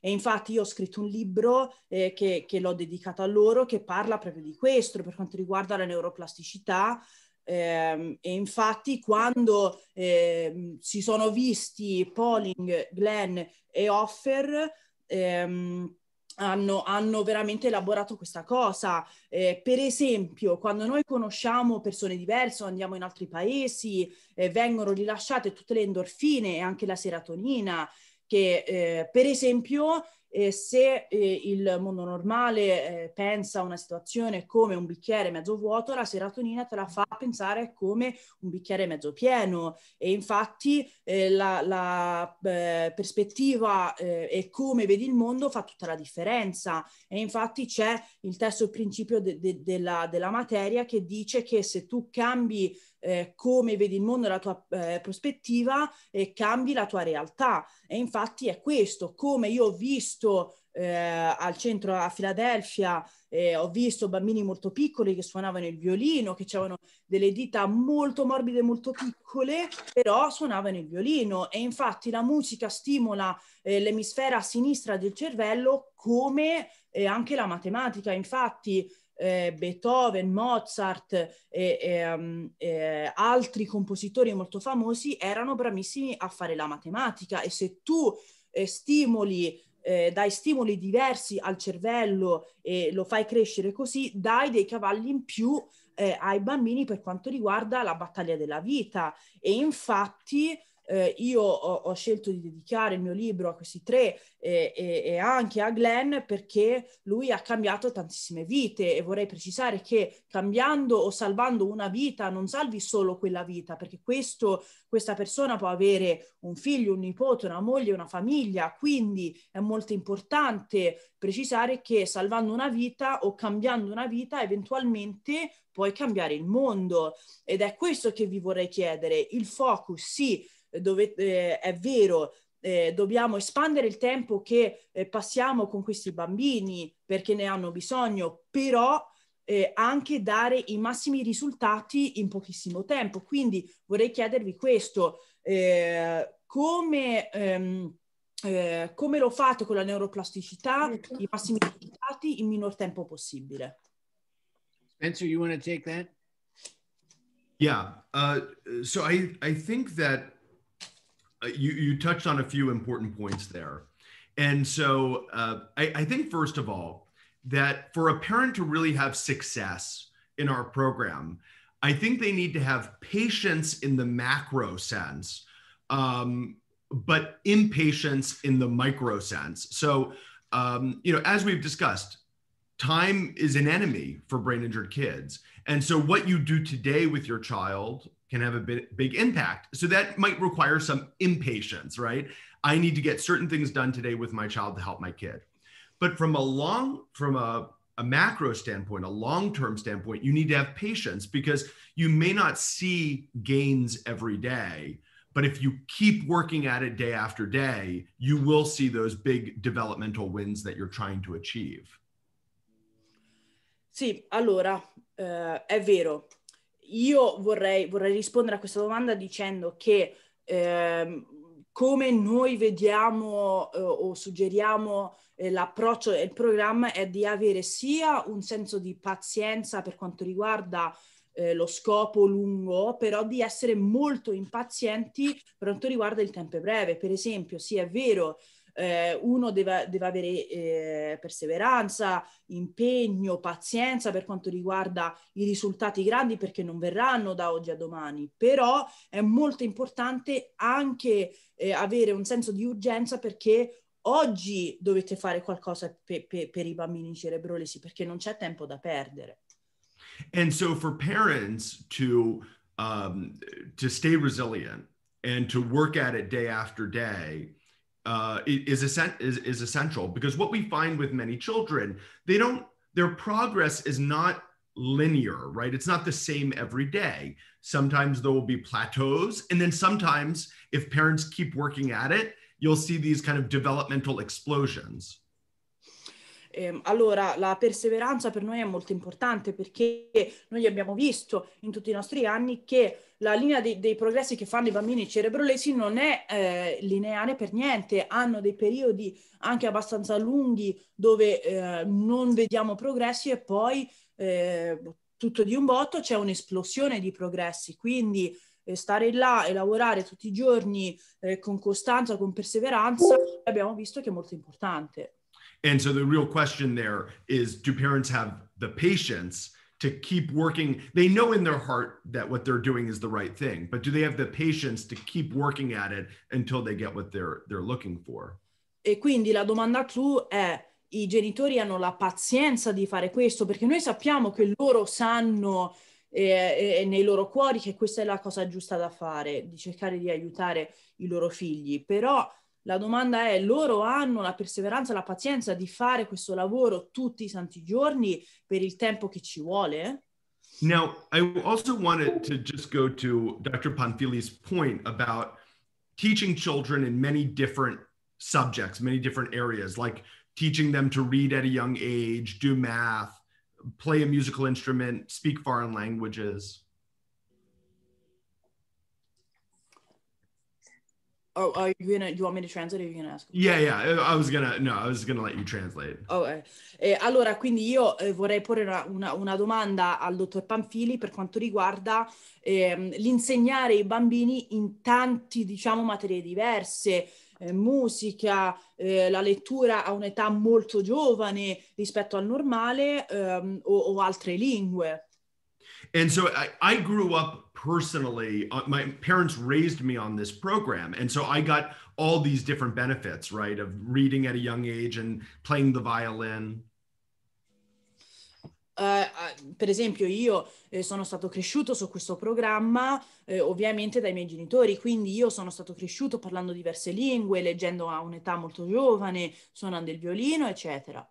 E infatti io ho scritto un libro eh, che, che l'ho dedicato a loro che parla proprio di questo per quanto riguarda la neuroplasticità. Eh, e infatti quando eh, si sono visti Pauling, Glenn e Offer, ehm, hanno, hanno, veramente elaborato questa cosa. Eh, per esempio, quando noi conosciamo persone diverse andiamo in altri paesi, eh, vengono rilasciate tutte le endorfine e anche la serotonina, che eh, per esempio eh, se eh, il mondo normale eh, pensa a una situazione come un bicchiere mezzo vuoto, la serotonina te la fa pensare come un bicchiere mezzo pieno. E infatti eh, la, la eh, prospettiva eh, e come vedi il mondo fa tutta la differenza. E infatti c'è il testo principio de- de- della, della materia che dice che se tu cambi eh, come vedi il mondo, la tua eh, prospettiva, e cambi la tua realtà. E infatti è questo, come io ho visto eh, al centro a Filadelfia, eh, ho visto bambini molto piccoli che suonavano il violino, che avevano delle dita molto morbide, molto piccole, però suonavano il violino. E infatti la musica stimola eh, l'emisfera a sinistra del cervello come eh, anche la matematica. Infatti eh, Beethoven, Mozart e, e um, eh, altri compositori molto famosi erano bravissimi a fare la matematica e se tu eh, stimoli eh, dai stimoli diversi al cervello e lo fai crescere così, dai dei cavalli in più eh, ai bambini per quanto riguarda la battaglia della vita. E infatti eh, io ho, ho, scelto di dedicare il mio libro a questi tre e, e, e, anche a Glenn perché lui ha cambiato tantissime vite e vorrei precisare che cambiando o salvando una vita non salvi solo quella vita perché questo, questa persona può avere un figlio, un nipote, una moglie, una famiglia, quindi è molto importante precisare che salvando una vita o cambiando una vita eventualmente puoi cambiare il mondo. Ed è questo che vi vorrei chiedere, il focus sì dove, eh, è vero, eh, dobbiamo espandere il tempo che eh, passiamo con questi bambini perché ne hanno bisogno, però eh, anche dare i massimi risultati in pochissimo tempo. Quindi vorrei chiedervi questo, eh, come, ehm, eh, come lo fate con la neuroplasticità, i massimi risultati in minor tempo possibile? Spencer, you want to take that? Yeah. Uh, so I, I think that Uh, you, you touched on a few important points there. And so uh, I, I think, first of all, that for a parent to really have success in our program, I think they need to have patience in the macro sense, um, but impatience in the micro sense. So, um, you know, as we've discussed, time is an enemy for brain injured kids. And so, what you do today with your child can have a bit, big impact. So that might require some impatience, right? I need to get certain things done today with my child to help my kid. But from a long, from a, a macro standpoint, a long term standpoint, you need to have patience because you may not see gains every day. But if you keep working at it day after day, you will see those big developmental wins that you're trying to achieve. Sì, allora, eh, è vero, io vorrei, vorrei, rispondere a questa domanda dicendo che eh, come noi vediamo eh, o suggeriamo eh, l'approccio del programma è di avere sia un senso di pazienza per quanto riguarda eh, lo scopo lungo, però di essere molto impazienti per quanto riguarda il tempo breve. Per esempio, sì, è vero, eh, uno deve, deve avere eh, perseveranza, impegno, pazienza per quanto riguarda i risultati grandi perché non verranno da oggi a domani, però è molto importante anche eh, avere un senso di urgenza perché oggi dovete fare qualcosa pe- pe- per i bambini cerebrolesi perché non c'è tempo da perdere. And so for parents to um, to stay resilient and to work at it day after day, uh, is, is, is essential because what we find with many children, they don't, their progress is not linear, right? It's not the same every day. Sometimes there will be plateaus. And then sometimes, if parents keep working at it, you'll see these kind of developmental explosions. Eh, allora, la perseveranza per noi è molto importante perché noi abbiamo visto in tutti i nostri anni che la linea dei, dei progressi che fanno i bambini cerebrolesi non è eh, lineare per niente, hanno dei periodi anche abbastanza lunghi dove eh, non vediamo progressi e poi eh, tutto di un botto c'è un'esplosione di progressi, quindi eh, stare là e lavorare tutti i giorni eh, con costanza, con perseveranza, abbiamo visto che è molto importante. And so the real question there is do parents have the patience to keep working? They know in their heart that what they're doing is the right thing, but do they have the patience to keep working at it until they get what they're they're looking for? E quindi la domanda clou è i genitori hanno la pazienza di fare questo perché noi sappiamo che loro sanno eh, eh, nei loro cuori che questa è la cosa giusta da fare, di cercare di aiutare i loro figli, però La domanda è, loro hanno la perseveranza, la pazienza di fare questo lavoro tutti i santi giorni per il tempo che ci vuole? Now, I also wanted to just go to Dr. Panfili's point about teaching children in many different subjects, many different areas, like teaching them to read at a young age, do math, play a musical instrument, speak foreign languages. Oh, are you gonna? Do you want me to translate? Or are you gonna ask? Yeah, yeah. I was gonna. No, I was gonna let you translate. Oh, eh. Eh, allora, quindi io eh, vorrei porre una, una- una domanda al dottor Panfili per quanto riguarda ehm, l'insegnare ai bambini in tanti, diciamo, materie diverse, eh, musica, eh, la lettura a un'età molto giovane rispetto al normale ehm, o, o altre lingue. And so I, I grew up personally, uh, my parents raised me on this program. And so I got all these different benefits, right, of reading at a young age and playing the violin. Eh, per esempio, io eh, sono stato cresciuto su questo programma, eh, ovviamente dai miei genitori, quindi io sono stato cresciuto parlando diverse lingue, leggendo a un'età molto giovane, suonando il violino, eccetera.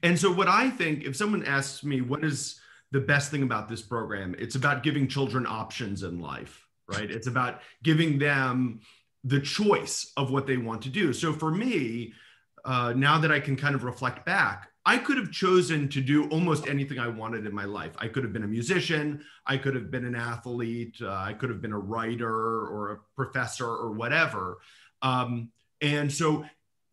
And so, what I think, if someone asks me, what is the best thing about this program? It's about giving children options in life, right? It's about giving them the choice of what they want to do. So, for me, uh, now that I can kind of reflect back, I could have chosen to do almost anything I wanted in my life. I could have been a musician, I could have been an athlete, uh, I could have been a writer or a professor or whatever. Um, and so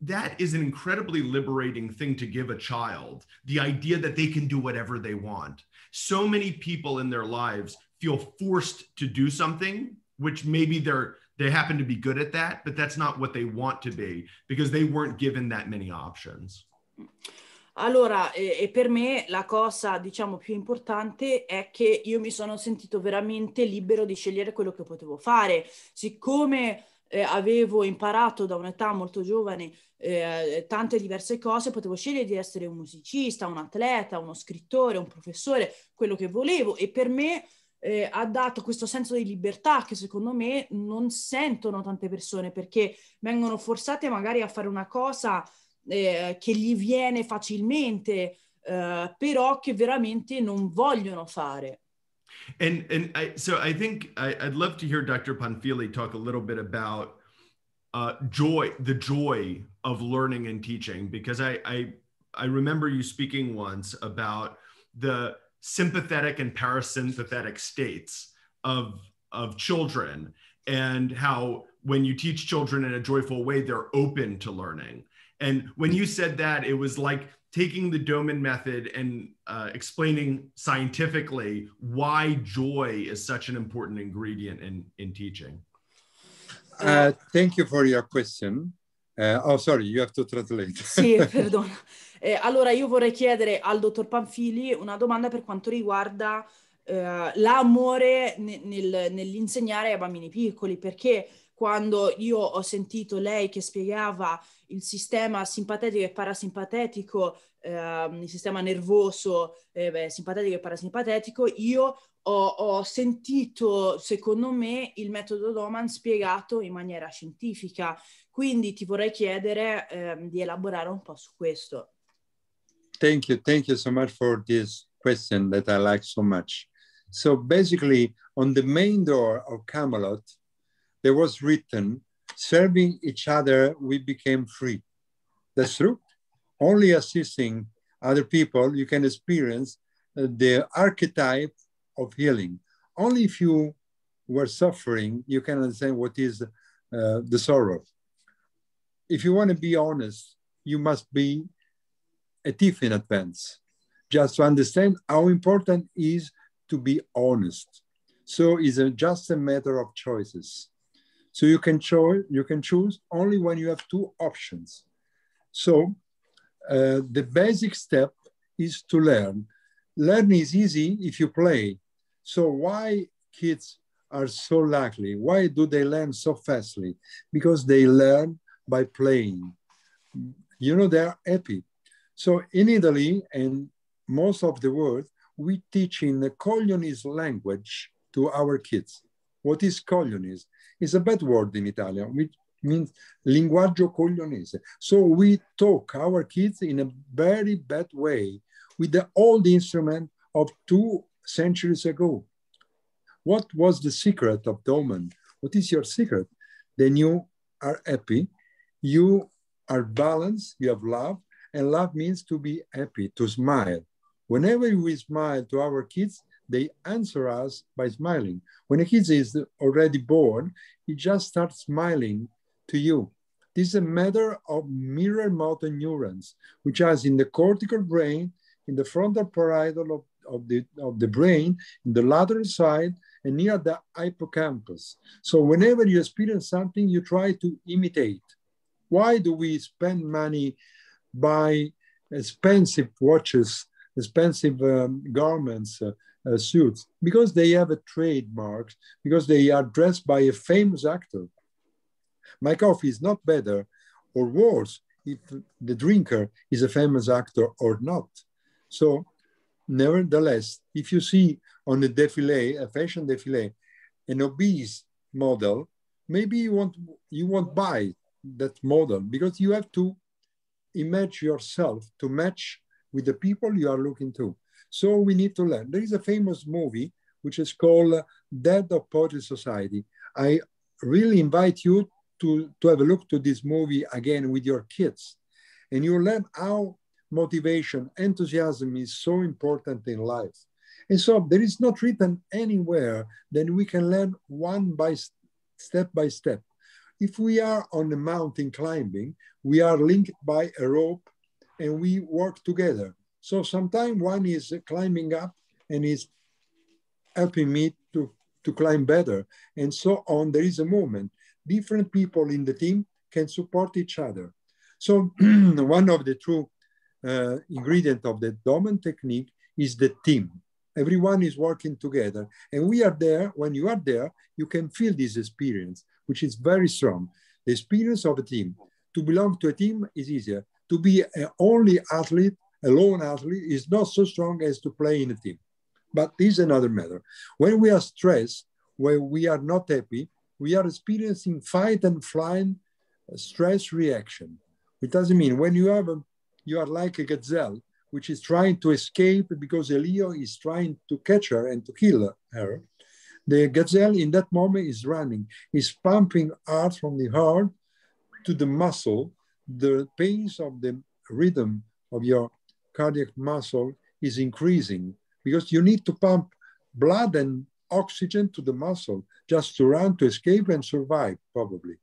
that is an incredibly liberating thing to give a child the idea that they can do whatever they want. So many people in their lives feel forced to do something, which maybe they're they happen to be good at that, but that's not what they want to be because they weren't given that many options. Allora, e, e per me la cosa, diciamo, più importante è che io mi sono sentito veramente libero di scegliere quello che potevo fare. Siccome eh, avevo imparato da un'età molto giovane eh, tante diverse cose, potevo scegliere di essere un musicista, un atleta, uno scrittore, un professore, quello che volevo e per me eh, ha dato questo senso di libertà che secondo me non sentono tante persone perché vengono forzate magari a fare una cosa eh, che gli viene facilmente, eh, però che veramente non vogliono fare. And and I, so I think I, would love to hear Dr. Panfili talk a little bit about uh, joy, the joy of learning and teaching, because I, I I remember you speaking once about the sympathetic and parasympathetic states of of children and how when you teach children in a joyful way they're open to learning and when you said that, it was like taking the Doman method and uh, explaining scientifically why joy is such an important ingredient in, in teaching. Uh, thank you for your question. Uh, oh, sorry, you have to translate. sì, perdono. Eh, allora, io vorrei chiedere al dottor Panfili una domanda per quanto riguarda eh, l'amore nel, nell'insegnare ai bambini piccoli, perché quando io ho sentito lei che spiegava il sistema simpatetico e parasimpatetico, eh, il sistema nervoso eh, beh, simpatetico e parasimpatetico, io ho, ho, sentito, secondo me, il metodo Doman spiegato in maniera scientifica. Quindi ti vorrei chiedere eh, di elaborare un po' su questo. Thank you. Thank you so much for this question that I like so much. So basically, on the main door of Camelot, there was written, serving each other, we became free. That's true. Only assisting other people, you can experience uh, the archetype of healing. Only if you were suffering, you can understand what is uh, the sorrow. If you want to be honest, you must be a thief in advance, just to understand how important is to be honest. So it's a, just a matter of choices. So you can choose, you can choose only when you have two options. So uh, the basic step is to learn. Learn is easy if you play. So why kids are so lucky? Why do they learn so fastly? Because they learn by playing. You know, they're happy. So in Italy and most of the world, we teach in the Coglionese language to our kids. What is Coglionese? It's a bad word in Italian, which means linguaggio coglionese. So we talk our kids in a very bad way with the old instrument of two centuries ago. What was the secret of Doman? What is your secret? Then you are happy, you are balanced, you have love, and love means to be happy, to smile. Whenever we smile to our kids, they answer us by smiling. When a kid is already born, he just starts smiling to you. This is a matter of mirror motor neurons, which has in the cortical brain, in the frontal parietal of, of, the, of the brain, in the lateral side, and near the hippocampus. So whenever you experience something, you try to imitate. Why do we spend money buy expensive watches, expensive um, garments, uh, uh, suits? Because they have a trademark, because they are dressed by a famous actor. My coffee is not better or worse if the drinker is a famous actor or not. So nevertheless, if you see on a défilé, a fashion défilé, an obese model, maybe you won't, you won't buy that model because you have to imagine yourself to match with the people you are looking to. So we need to learn. There is a famous movie which is called uh, Dead of Poetry Society. I really invite you to, to have a look to this movie again with your kids and you learn how motivation, enthusiasm is so important in life. And so there is not written anywhere that we can learn one by step by step. If we are on a mountain climbing, we are linked by a rope and we work together. So sometimes one is climbing up and is helping me to, to climb better and so on. There is a movement. Different people in the team can support each other. So one of the true uh, ingredient of the Doman technique is the team. Everyone is working together. And we are there, when you are there, you can feel this experience which is very strong. The experience of a team. To belong to a team is easier. To be an only athlete, a lone athlete, is not so strong as to play in a team. But this is another matter. When we are stressed, when we are not happy, we are experiencing fight and flight uh, stress reaction. It doesn't mean when you have a, you are like a gazelle, which is trying to escape because Elio is trying to catch her and to kill her. The gazelle in that moment is running, is pumping out from the heart to the muscle. The pace of the rhythm of your cardiac muscle is increasing because you need to pump blood and oxygen to the muscle just to run, to escape and survive, probably.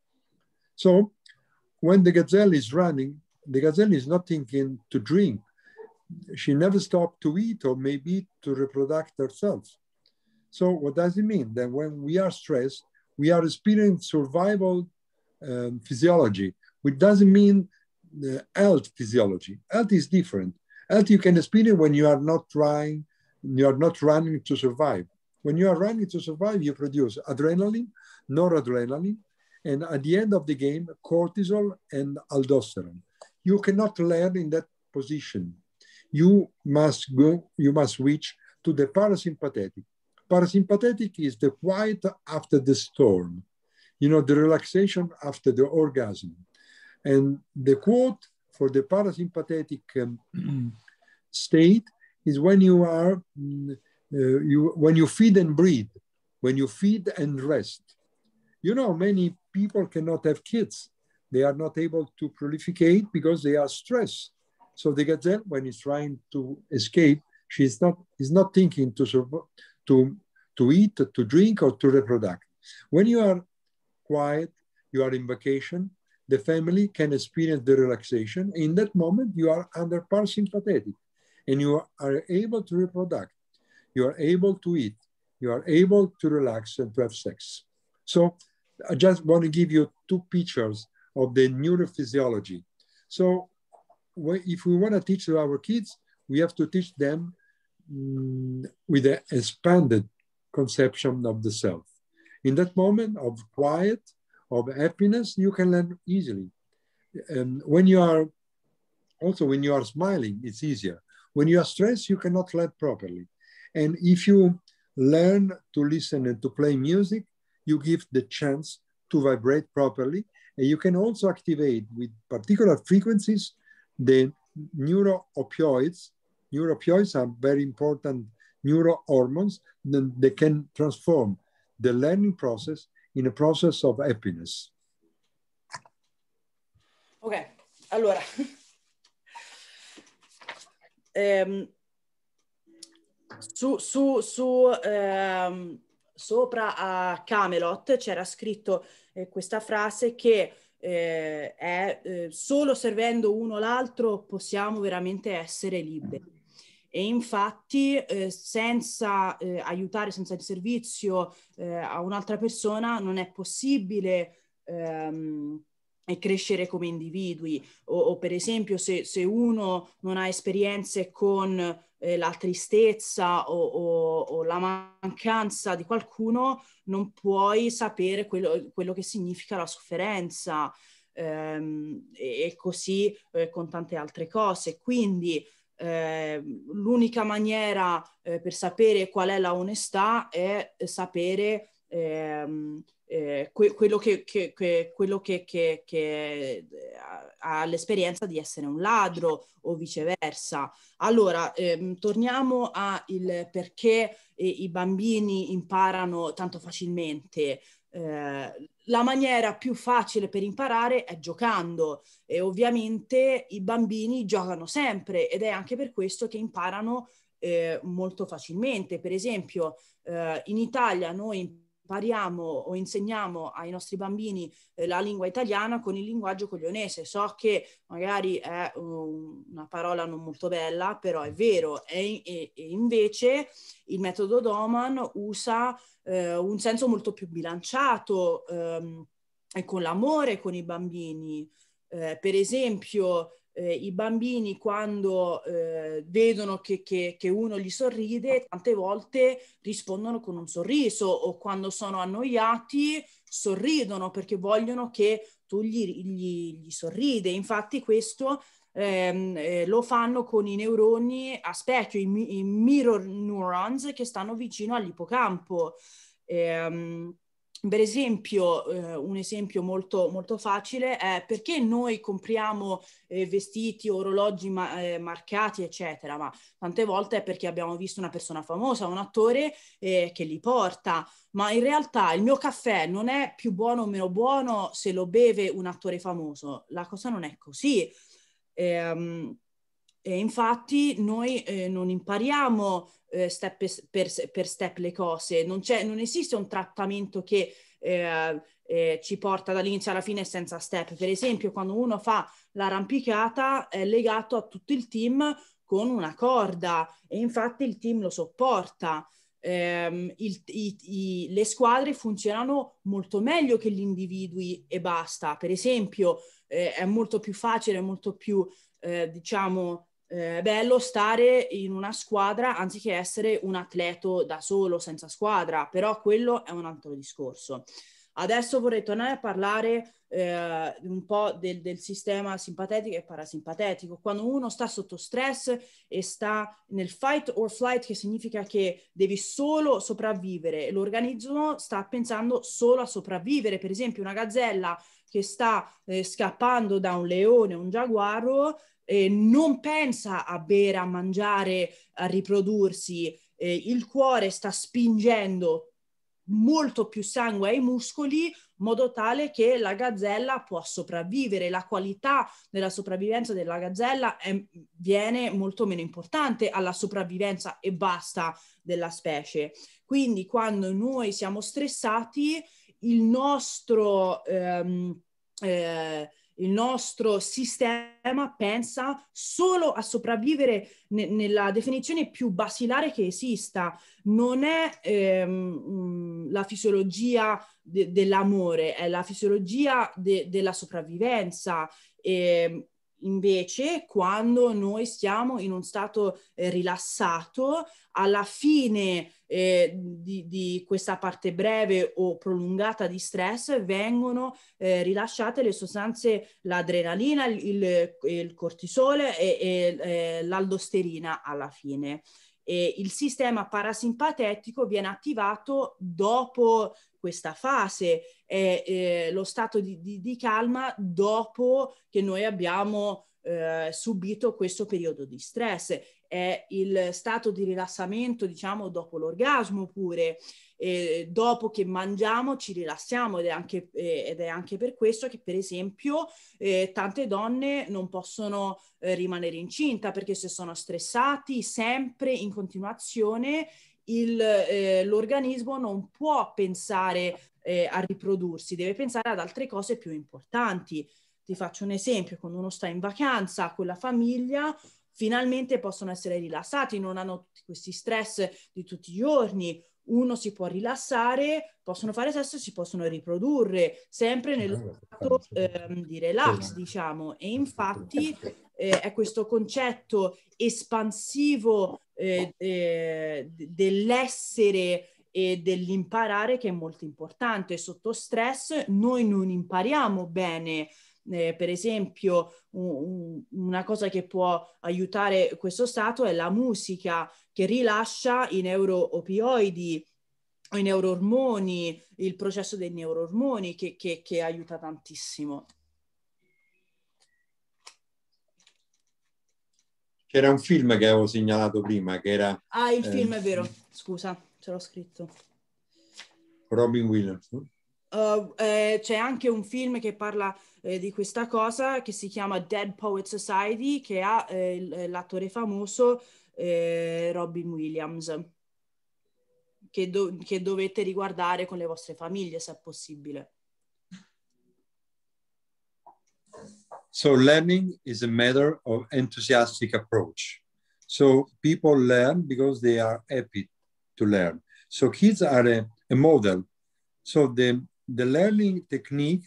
So when the gazelle is running, the gazelle is not thinking to drink. She never stopped to eat or maybe to reproduce herself. So what does it mean? That when we are stressed, we are experiencing survival um, physiology, which doesn't mean the health physiology. Health is different. Health you can experience when you are not trying, you are not running to survive. When you are running to survive, you produce adrenaline, noradrenaline, and at the end of the game, cortisol and aldosterone. You cannot learn in that position. You must go, you must switch to the parasympathetic. Parasympathetic is the quiet after the storm, you know, the relaxation after the orgasm. And the quote for the parasympathetic um, state is when you are, uh, you, when you feed and breathe, when you feed and rest. You know, many people cannot have kids. They are not able to prolificate because they are stressed. So the gazelle, when it's trying to escape, she's not, is not thinking to, to, to eat, to drink, or to reproduce. When you are quiet, you are in vacation, the family can experience the relaxation. In that moment, you are under parasympathetic and you are able to reproduce. You are able to eat. You are able to relax and to have sex. So I just want to give you two pictures of the neurophysiology. So if we want to teach our kids, we have to teach them mm, with an expanded conception of the self. In that moment of quiet, of happiness, you can learn easily. And when you are, also when you are smiling, it's easier. When you are stressed, you cannot learn properly. And if you learn to listen and to play music, you give the chance to vibrate properly. And you can also activate with particular frequencies the neuroopioids. Neuroopioids are very important neurohormones then they can transform the learning process in a process of happiness. Ok, allora. um, su, su, su um, sopra a Camelot c'era scritto eh, questa frase che eh, è eh, solo servendo uno l'altro possiamo veramente essere liberi. E infatti eh, senza eh, aiutare, senza il servizio eh, a un'altra persona non è possibile ehm, crescere come individui. O, o per esempio se, se, uno non ha esperienze con eh, la tristezza o, o, o, la mancanza di qualcuno, non puoi sapere quello, quello che significa la sofferenza. Ehm, e, così eh, con tante altre cose. Quindi eh, l'unica maniera eh, per sapere qual è la onestà è sapere ehm, eh, que- quello, che, che, che, quello che, che ha, ha, l'esperienza di essere un ladro o viceversa. Allora, ehm, torniamo al perché eh, i bambini imparano tanto facilmente. Eh, la maniera più facile per imparare è giocando e ovviamente i bambini giocano sempre ed è anche per questo che imparano eh, molto facilmente. Per esempio, eh, in Italia noi impariamo o insegniamo ai nostri bambini eh, la lingua italiana con il linguaggio coglionese. So che magari è um, una parola non molto bella, però è vero. E, e, e invece il metodo Doman usa eh, un senso molto più bilanciato ehm, e con l'amore con i bambini. Eh, per esempio, eh, i bambini quando eh, vedono che, che, che, uno gli sorride, tante volte rispondono con un sorriso o quando sono annoiati sorridono perché vogliono che tu gli, gli, gli sorride. Infatti questo ehm, eh, lo fanno con i neuroni a specchio, i, i mirror neurons che stanno vicino all'ippocampo. Ehm, per esempio, eh, un esempio molto, molto facile è perché noi compriamo eh, vestiti, orologi ma- eh, marcati, eccetera, ma tante volte è perché abbiamo visto una persona famosa, un attore eh, che li porta, ma in realtà il mio caffè non è più buono o meno buono se lo beve un attore famoso, la cosa non è così. Ehm, e infatti noi eh, non impariamo eh, step per, per, step le cose, non, non, esiste un trattamento che eh, eh, ci porta dall'inizio alla fine senza step. Per esempio, quando uno fa l'arrampicata è legato a tutto il team con una corda e infatti il team lo sopporta. Eh, il, i, i, le squadre funzionano molto meglio che gli individui e basta. Per esempio, eh, è molto più facile, molto più, eh, diciamo, eh, bello stare in una squadra anziché essere un atleto da solo, senza squadra, però quello è un altro discorso. Adesso vorrei tornare a parlare eh, un po' del, del, sistema simpatetico e parasimpatetico. Quando uno sta sotto stress e sta nel fight or flight, che significa che devi solo sopravvivere, l'organismo sta pensando solo a sopravvivere. Per esempio, una gazzella che sta eh, scappando da un leone, un giaguaro, eh, non pensa a bere, a mangiare, a riprodursi, eh, il cuore sta spingendo molto più sangue ai muscoli, in modo tale che la gazzella può sopravvivere. La qualità della sopravvivenza della gazzella è, viene molto meno importante alla sopravvivenza e basta della specie. Quindi quando noi siamo stressati, il nostro... Ehm, eh, il nostro sistema pensa solo a sopravvivere ne- nella definizione più basilare che esista. Non è ehm, la fisiologia de- dell'amore, è la fisiologia de- della sopravvivenza. E, ehm, Invece, quando noi stiamo in un stato eh, rilassato, alla fine eh, di, di, questa parte breve o prolungata di stress vengono eh, rilasciate le sostanze, l'adrenalina, il, il cortisole e, e eh, l'aldosterina alla fine. E il sistema parasimpatetico viene attivato dopo questa fase, è eh, lo stato di, di, di, calma dopo che noi abbiamo eh, subito questo periodo di stress, è il stato di rilassamento, diciamo, dopo l'orgasmo pure. Eh, dopo che mangiamo ci rilassiamo ed è, anche, eh, ed è anche per questo che per esempio eh, tante donne non possono eh, rimanere incinta perché se sono stressati sempre in continuazione il, eh, l'organismo non può pensare eh, a riprodursi, deve pensare ad altre cose più importanti. Ti faccio un esempio, quando uno sta in vacanza con la famiglia, finalmente possono essere rilassati, non hanno tutti questi stress di tutti i giorni, uno si può rilassare, possono fare sesso e si possono riprodurre, sempre nello stato eh, di relax, diciamo. E infatti eh, è questo concetto espansivo eh, eh, dell'essere e dell'imparare che è molto importante. Sotto stress noi non impariamo bene. Eh, per esempio, un, una cosa che può aiutare questo stato è la musica che rilascia i neuroopioidi, i neuroormoni, il processo dei neuroormoni che, che, che aiuta tantissimo. C'era un film che avevo segnalato prima, che era... Ah, il eh, film è vero, scusa, ce l'ho scritto. Robin Williams. Uh, eh, c'è anche un film che parla eh, di questa cosa che si chiama Dead Poet Society, che ha eh, l'attore famoso eh, Robin Williams, che, do- che dovete riguardare con le vostre famiglie se è possibile. So learning is a matter of enthusiastic approach. So people learn because they are happy to learn. So kids are a, a model. So the, the learning technique,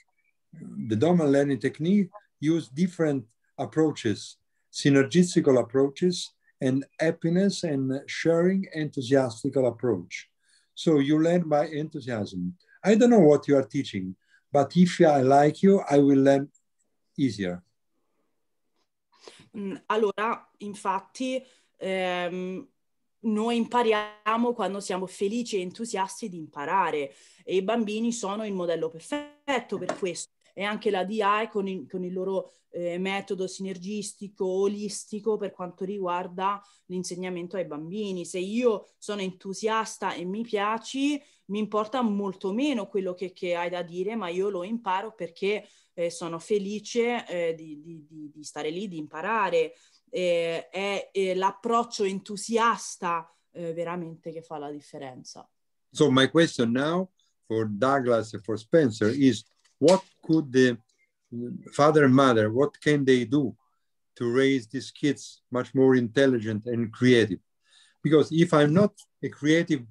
the dominant learning technique use different approaches, synergistical approaches and happiness and sharing enthusiastical approach. So you learn by enthusiasm. I don't know what you are teaching, but if I like you, I will learn easier. Mm, allora, infatti, ehm, noi impariamo quando siamo felici e entusiasti di imparare e i bambini sono il modello perfetto per questo e anche la DI con il, con il loro eh, metodo sinergistico, olistico per quanto riguarda l'insegnamento ai bambini. Se io sono entusiasta e mi piaci, mi importa molto meno quello che, che hai da dire, ma io lo imparo perché eh, sono felice eh, di, di, di, di, stare lì, di imparare. Eh, è l'approccio entusiasta eh, veramente che fa la differenza. So my question now for Douglas and for Spencer is what could the father and mother, what can they do to raise these kids much more intelligent and creative? Because if I'm not a creative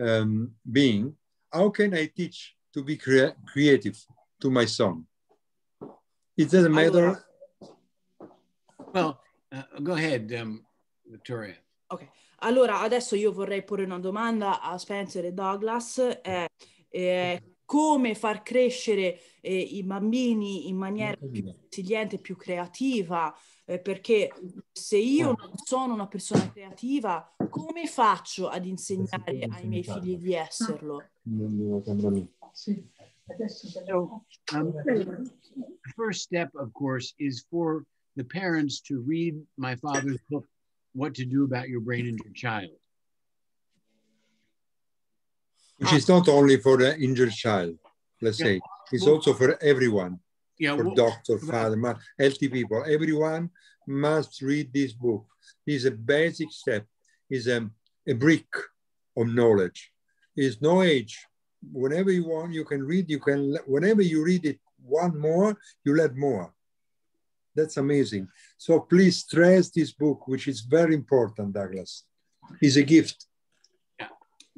um, being, how can I teach to be crea creative to my son? It doesn't matter. Well, uh, go ahead, um, Victoria. Ok, allora adesso io vorrei porre una domanda a Spencer e Douglas. Eh, eh, come far crescere eh, i bambini in maniera più resiliente, più creativa, eh, perché se io non sono una persona creativa, come faccio ad insegnare ai miei figli di esserlo? So, um, the first step, of course, is for the parents to read my father's book, What to Do About Your Brain and Your Child. Which is not only for the injured child, let's yeah. say, it's well, also for everyone. Yeah, for well, doctor, father, mother, healthy people. Everyone must read this book. It's a basic step. It's a, a brick of knowledge. It's no age. Whenever you want, you can read. You can. Whenever you read it, one more, you let more. That's amazing. So please stress this book, which is very important, Douglas. It's a gift. Yeah.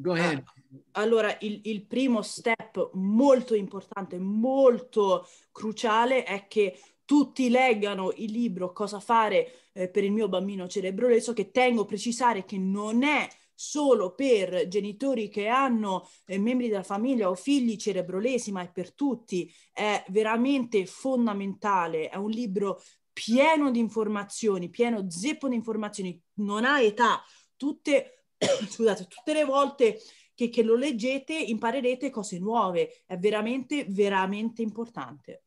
Go ahead. Allora, il, il, primo step molto importante, molto cruciale è che tutti leggano il libro Cosa fare eh, per il mio bambino cerebroleso, che tengo a precisare che non è solo per genitori che hanno eh, membri della famiglia o figli cerebrolesi, ma è per tutti. È veramente fondamentale, è un libro pieno di informazioni, pieno zeppo di informazioni, non ha età. Tutte, scusate, tutte le volte che, che lo leggete imparerete cose nuove. È veramente, veramente importante.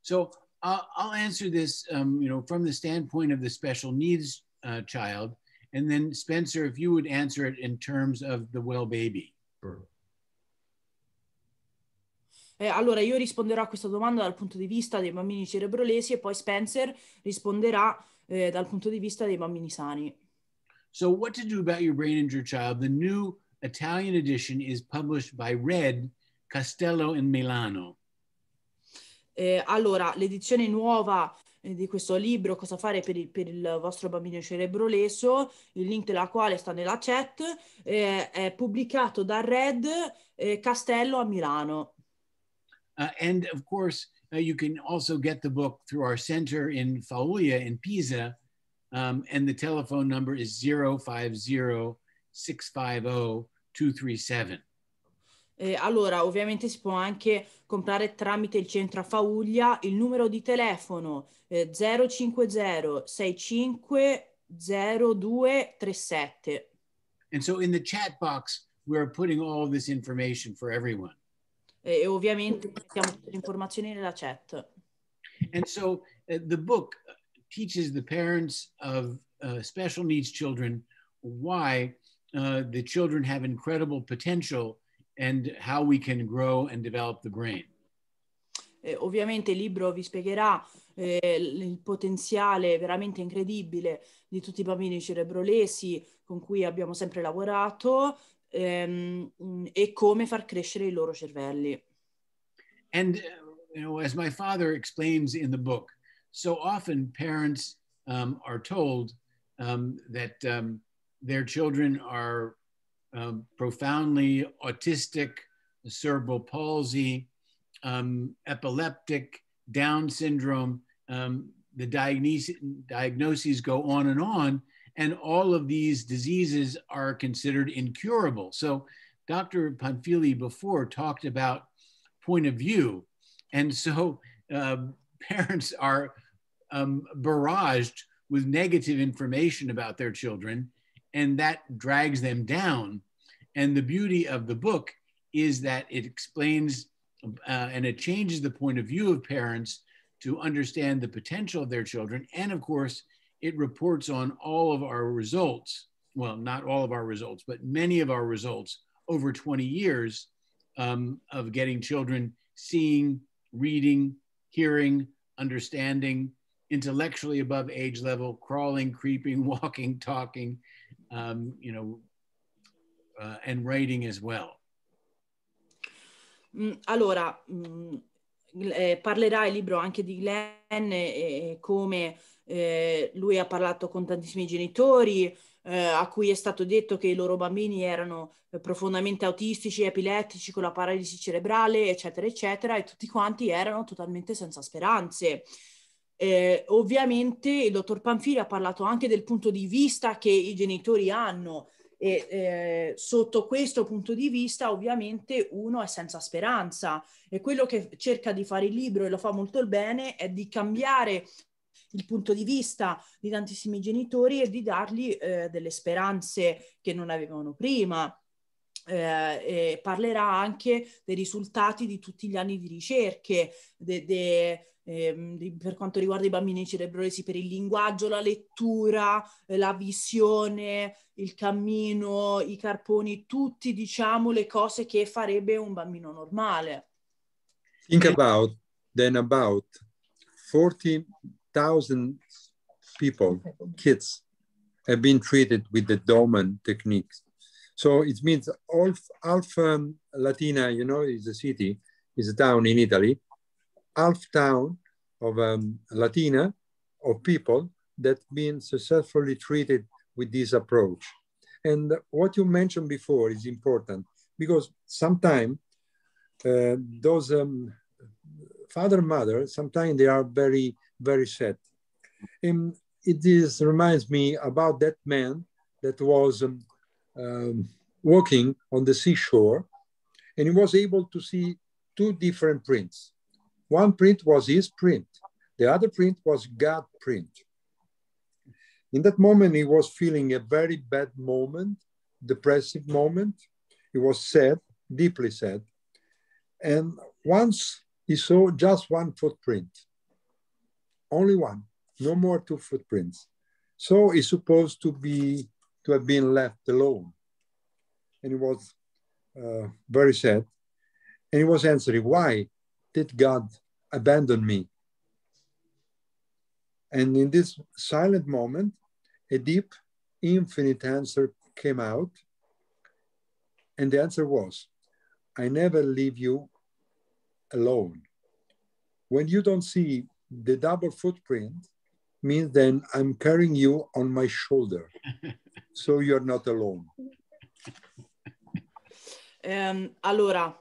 So uh, I'll answer this, um, you know, from the standpoint of the special needs uh, child, and then Spencer, if you would answer it in terms of the well baby. Eh, allora io risponderò a questa domanda dal punto di vista dei bambini cerebrolesi e poi Spencer risponderà eh, dal punto di vista dei bambini sani. So what to do about your brain injured child? The new Italian edition is published by Red Castello in Milano. Eh, allora, l'edizione nuova eh, di questo libro, Cosa fare per il, per il, vostro bambino cerebro leso, il link della quale sta nella chat, eh, è pubblicato da Red eh, Castello a Milano. Uh, and of course, uh, you can also get the book through our center in Faulia in Pisa, um, and the telephone number is 050 650 237. Eh, allora, ovviamente si può anche comprare tramite il centro a Fauglia il numero di telefono eh, 050 65 0237. And so in the chat box, we're putting all this information for everyone. E ovviamente mettiamo tutte le informazioni nella chat. And so uh, the book teaches the parents of uh, special needs children why uh, the children have incredible potential and how we can grow and develop the brain. Eh, ovviamente il libro vi spiegherà eh, il potenziale veramente incredibile di tutti i bambini cerebrolesi con cui abbiamo sempre lavorato ehm, e come far crescere i loro cervelli. And, you know, as my father explains in the book, so often parents um, are told um, that um, their children are um, profoundly autistic, cerebral palsy, um, epileptic, Down syndrome. Um, the diagnoses go on and on, and all of these diseases are considered incurable. So, Dr. Panfili before talked about point of view, and so uh, parents are um, barraged with negative information about their children, and that drags them down. And the beauty of the book is that it explains uh, and it changes the point of view of parents to understand the potential of their children. And of course, it reports on all of our results. Well, not all of our results, but many of our results over 20 years um, of getting children seeing, reading, hearing, understanding, intellectually above age level, crawling, creeping, walking, talking, um, you know, uh, and writing as well. Mm, allora, mm, parlerà il libro anche di Glenn e, come eh, lui ha parlato con tantissimi genitori eh, a cui è stato detto che i loro bambini erano profondamente autistici, epilettici, con la paralisi cerebrale, eccetera, eccetera, e tutti quanti erano totalmente senza speranze. Eh, ovviamente il dottor Panfili ha parlato anche del punto di vista che i genitori hanno e eh, sotto questo punto di vista ovviamente uno è senza speranza e quello che cerca di fare il libro e lo fa molto bene è di cambiare il punto di vista di tantissimi genitori e di dargli eh, delle speranze che non avevano prima. Eh, parlerà anche dei risultati di tutti gli anni di ricerche, de, de, eh, per quanto riguarda i bambini cerebrolesi per il linguaggio, la lettura, eh, la visione, il cammino, i carponi, tutti diciamo le cose che farebbe un bambino normale. Think about then about 40,000 people, kids, have been treated with the Doman techniques. So it means half, half um, Latina, you know, is a city, is a town in Italy, half town of um, Latina of people that been successfully treated with this approach. And what you mentioned before is important because sometimes uh, those um, father mother sometimes they are very very sad. And it is reminds me about that man that was um, um, walking on the seashore, and he was able to see two different prints. One print was his print. The other print was God print. In that moment, he was feeling a very bad moment, depressive moment. He was sad, deeply sad. And once he saw just one footprint, only one, no more two footprints. So he's supposed to be to have been left alone. And he was uh, very sad. And he was answering, why did God abandon me. And in this silent moment, a deep, infinite answer came out. And the answer was, I never leave you alone. When you don't see the double footprint, means then I'm carrying you on my shoulder. so you're not alone. Um, allora,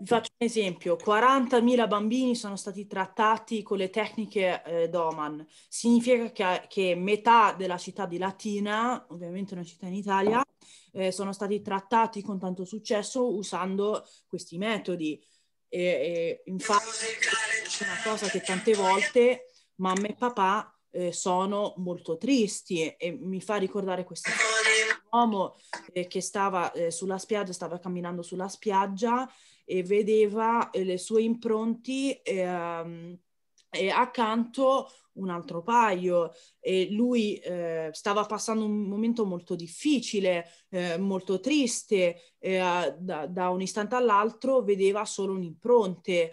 vi faccio un esempio, 40.000 bambini sono stati trattati con le tecniche eh, Doman, significa che, che, metà della città di Latina, ovviamente una città in Italia, eh, sono stati trattati con tanto successo usando questi metodi. E, e infatti è una cosa che tante volte mamma e papà eh, sono molto tristi. E mi fa ricordare questo uomo eh, che stava eh, sulla spiaggia, stava camminando sulla spiaggia e vedeva eh, le sue impronti ehm, e accanto un altro paio e lui eh, stava passando un momento molto difficile, eh, molto triste, eh, da, da, un istante all'altro vedeva solo un'impronte.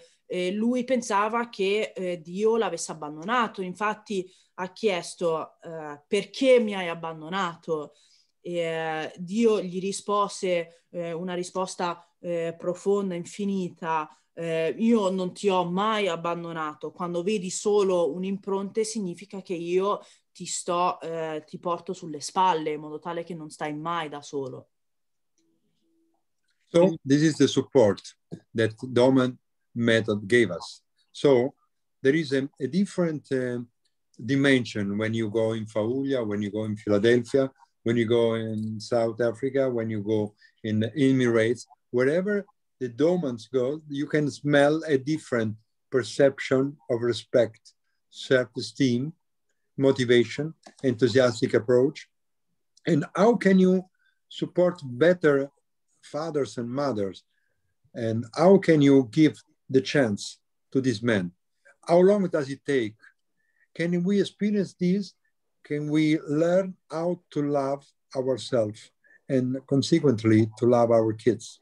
lui pensava che eh, Dio l'avesse abbandonato, infatti ha chiesto eh, perché mi hai abbandonato. Eh, Dio gli rispose una risposta profonda, infinita, eh, io non ti ho mai abbandonato. Quando vedi solo un'impronta significa che io ti sto, eh, ti porto sulle spalle in modo tale che non stai mai da solo. So this is the support that Doman method gave us. So there is a, a different uh, dimension when you go in Faulia, when you go in Philadelphia, when you go in South Africa, when you go in the Emirates, wherever the Domans go, you can smell a different perception of respect, self-esteem, motivation, enthusiastic approach. And how can you support better fathers and mothers? And how can you give the chance to these men? How long does it take? Can we experience this? Can we learn how to love ourselves and consequently to love our kids?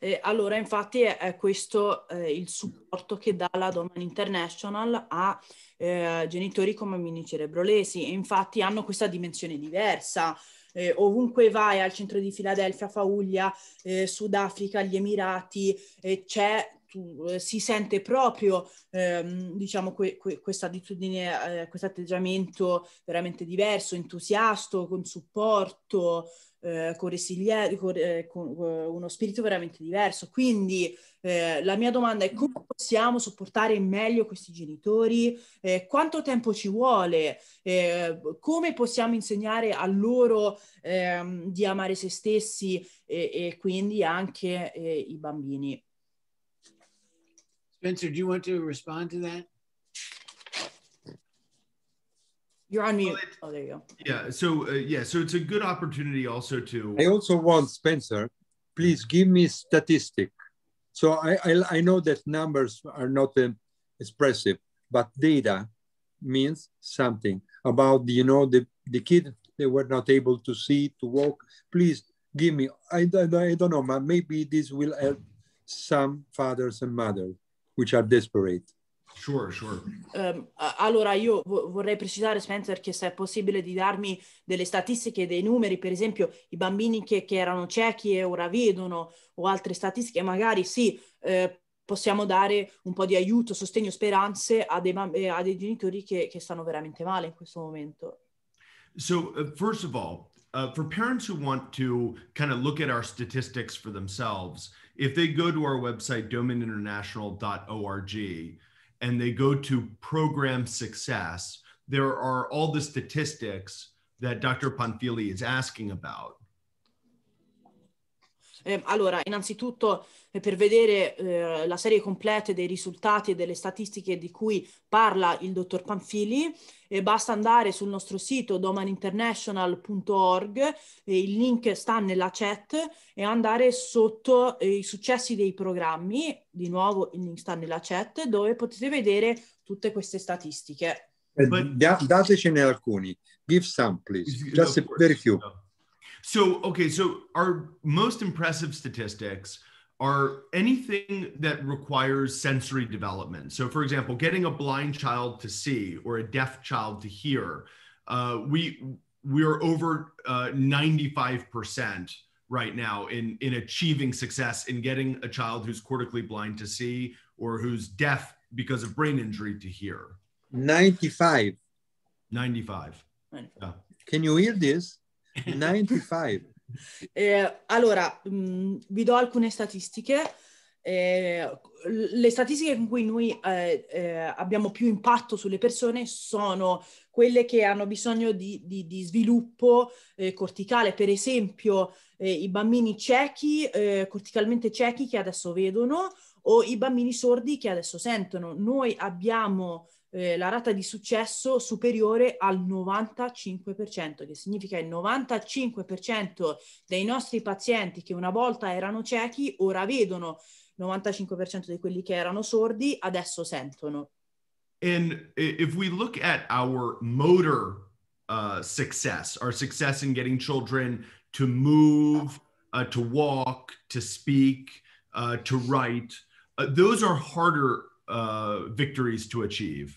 Eh, allora, infatti, è, è questo eh, il supporto che dà la Doman International a eh, genitori come mini cerebrolesi e infatti hanno questa dimensione diversa. Eh, ovunque vai al centro di Filadelfia, Fauglia, eh, Sudafrica, gli Emirati, eh, c'è tu, eh, si sente proprio ehm, diciamo que, que, questa attitudine, eh, questo atteggiamento veramente diverso, entusiasto, con supporto, eh, con, resilia- con, eh, con uh, uno spirito veramente diverso. Quindi eh, la mia domanda è come possiamo supportare meglio questi genitori? Eh, quanto tempo ci vuole? Eh, come possiamo insegnare a loro ehm, di amare se stessi e, e quindi anche eh, i bambini? Spencer, do you want to respond to that? You're on mute. oh, there you go. Yeah. So uh, yeah. So it's a good opportunity also to. I also want Spencer. Please give me statistic. So I I, I know that numbers are not um, expressive, but data means something about the, you know the the kid they were not able to see to walk. Please give me. I, I, I don't know. Maybe this will help some fathers and mothers which are desperate. Sure, sure. Um, allora io vorrei precisare, Spencer, che se è possibile di darmi delle statistiche, dei numeri, per esempio i bambini che, che erano ciechi e ora vedono o altre statistiche, magari sì, eh, possiamo dare un po' di aiuto, sostegno, speranze a dei, eh, a dei genitori che, che, stanno veramente male in questo momento. So, uh, first of all, uh, for parents who want to kind of look at our statistics for themselves, if they go to our website, domaninternational.org, and they go to program success, there are all the statistics that Dr. Panfili is asking about. Eh, allora, innanzitutto eh, per vedere eh, la serie completa dei risultati e delle statistiche di cui parla il dottor Panfili, eh, basta andare sul nostro sito domaninternational.org, il link sta nella chat e andare sotto eh, i successi dei programmi, di nuovo il link sta nella chat, dove potete vedere tutte queste statistiche. But, datecene alcuni. Give some, please. Just very few. So, okay, so our most impressive statistics are anything that requires sensory development. So, for example, getting a blind child to see or a deaf child to hear. Uh, we we're over uh, 95% right now in, in achieving success in getting a child who's cortically blind to see or who's deaf because of brain injury to hear. 95. 95. Yeah. Can you hear this? 95. eh, allora, mh, vi do alcune statistiche. Eh, le statistiche con cui noi eh, eh, abbiamo più impatto sulle persone sono quelle che hanno bisogno di, di, di sviluppo eh, corticale, per esempio eh, i bambini ciechi, corticalmente ciechi che adesso vedono o i bambini sordi che adesso sentono. Noi abbiamo eh, la rata di successo superiore al 95%, che significa il 95% dei nostri pazienti che una volta erano ciechi ora vedono, 95% di quelli che erano sordi adesso sentono. And if we look at our motor uh, success, our success in getting children to move, uh, to walk, to speak, uh, to write, uh, those are harder uh, victories to achieve.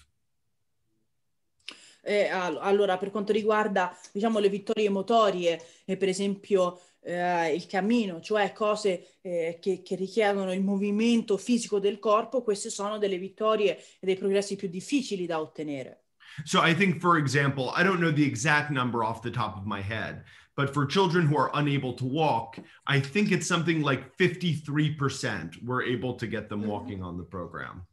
Eh, allora, per quanto riguarda diciamo, le vittorie motorie, e per esempio eh, il cammino, cioè cose eh, che, che, richiedono il movimento fisico del corpo, queste sono delle vittorie e dei progressi più difficili da ottenere. So I think, for example, I don't know the exact number off the top of my head, but for children who are unable to walk, I think it's something like 53% we're able to get them mm-hmm. walking on the program.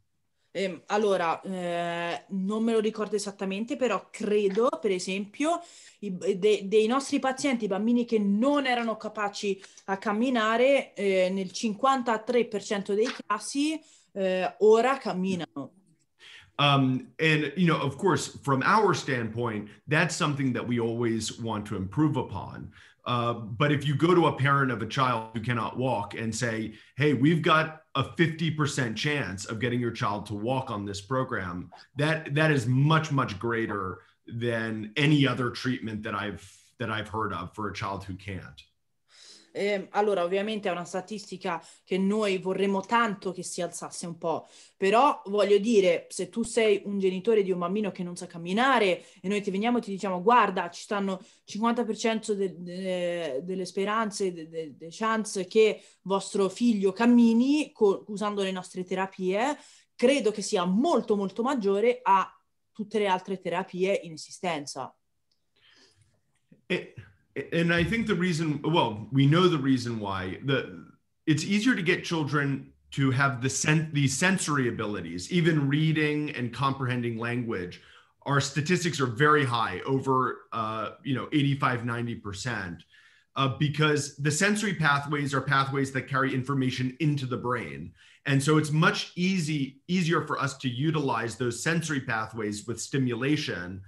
Eh, allora, eh, non me lo ricordo esattamente, però credo, per esempio, i, de, dei nostri pazienti, i bambini che non erano capaci a camminare, eh, nel 53% dei casi eh, ora camminano. Um, and, you know, of course, from our standpoint, that's something that we always want to improve upon. Uh, but if you go to a parent of a child who cannot walk and say, hey, we've got a 50% chance of getting your child to walk on this program, that that is much, much greater than any other treatment that I've that I've heard of for a child who can't. Eh, allora, ovviamente è una statistica che noi vorremmo tanto che si alzasse un po', però voglio dire, se tu sei un genitore di un bambino che non sa camminare e noi ti veniamo e ti diciamo guarda, ci stanno 50% de- de- delle speranze, delle de- chance che vostro figlio cammini co- usando le nostre terapie, credo che sia molto molto maggiore a tutte le altre terapie in esistenza. E- and I think the reason, well, we know the reason why the it's easier to get children to have the sen- these sensory abilities, even reading and comprehending language. Our statistics are very high, over uh, you know 85, 90 percent, uh, because the sensory pathways are pathways that carry information into the brain. And so it's much easy easier for us to utilize those sensory pathways with stimulation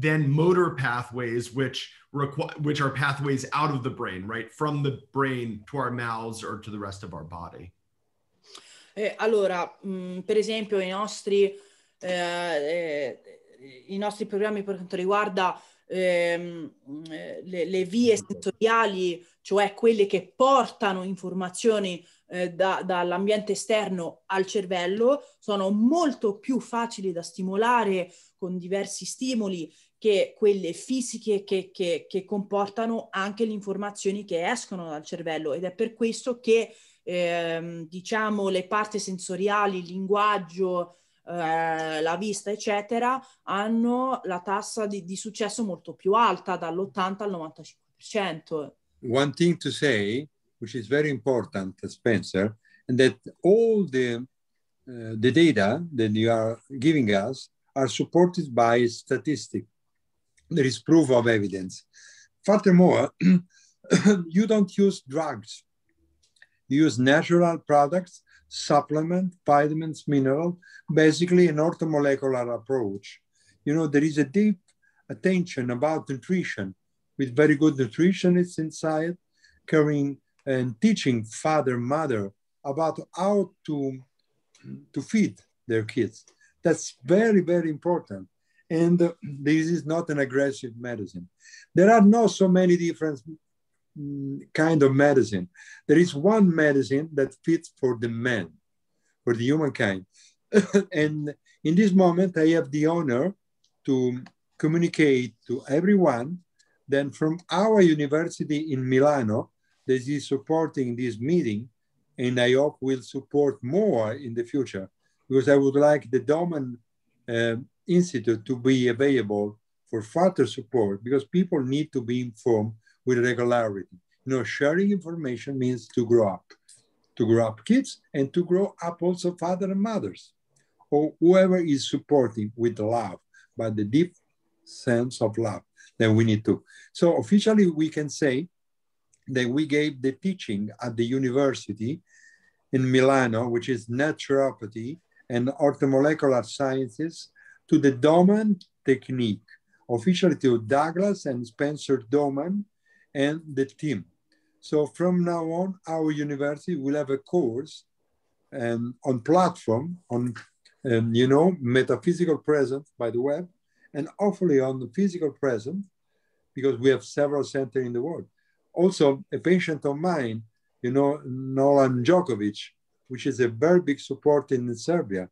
than motor pathways, which require which are pathways out of the brain, right, from the brain to our mouths or to the rest of our body. Eh, allora, mh, mm, per esempio, i nostri, eh, eh, i nostri programmi per quanto riguarda ehm, le, le, vie sensoriali, cioè quelle che portano informazioni eh, da, dall'ambiente esterno al cervello, sono molto più facili da stimolare con diversi stimoli che quelle fisiche che, che, che, comportano anche le informazioni che escono dal cervello ed è per questo che ehm, diciamo le parti sensoriali, il linguaggio, eh, la vista eccetera hanno la tassa di, di successo molto più alta dall'80 al 95%. One thing to say, which is very important, Spencer, that all the, uh, the data that you are giving us are supported by statistics. There is proof of evidence. Furthermore, you don't use drugs. You use natural products, supplement, vitamins, mineral, basically an orthomolecular approach. You know, there is a deep attention about nutrition with very good nutritionists inside, caring and teaching father, mother about how to, to feed their kids. That's very, very important and this is not an aggressive medicine. There are not so many different mm, kind of medicine. There is one medicine that fits for the man, for the humankind. and in this moment, I have the honor to communicate to everyone Then from our university in Milano, that is supporting this meeting, and I hope will support more in the future, because I would like the Doman uh, Institute to be available for further support, because people need to be informed with regularity. You know, sharing information means to grow up, to grow up kids, and to grow up also father and mothers, or whoever is supporting with love, but the deep sense of love that we need to. So officially, we can say that we gave the teaching at the university in Milano, which is naturopathy and orthomolecular sciences, to the Doman technique, officially to Douglas and Spencer Doman and the team. So from now on, our university will have a course um, on platform, on, um, you know, metaphysical presence by the web, and hopefully on the physical presence, because we have several centers in the world. Also, a patient of mine, you know, Nolan Djokovic, which is a very big support in Serbia,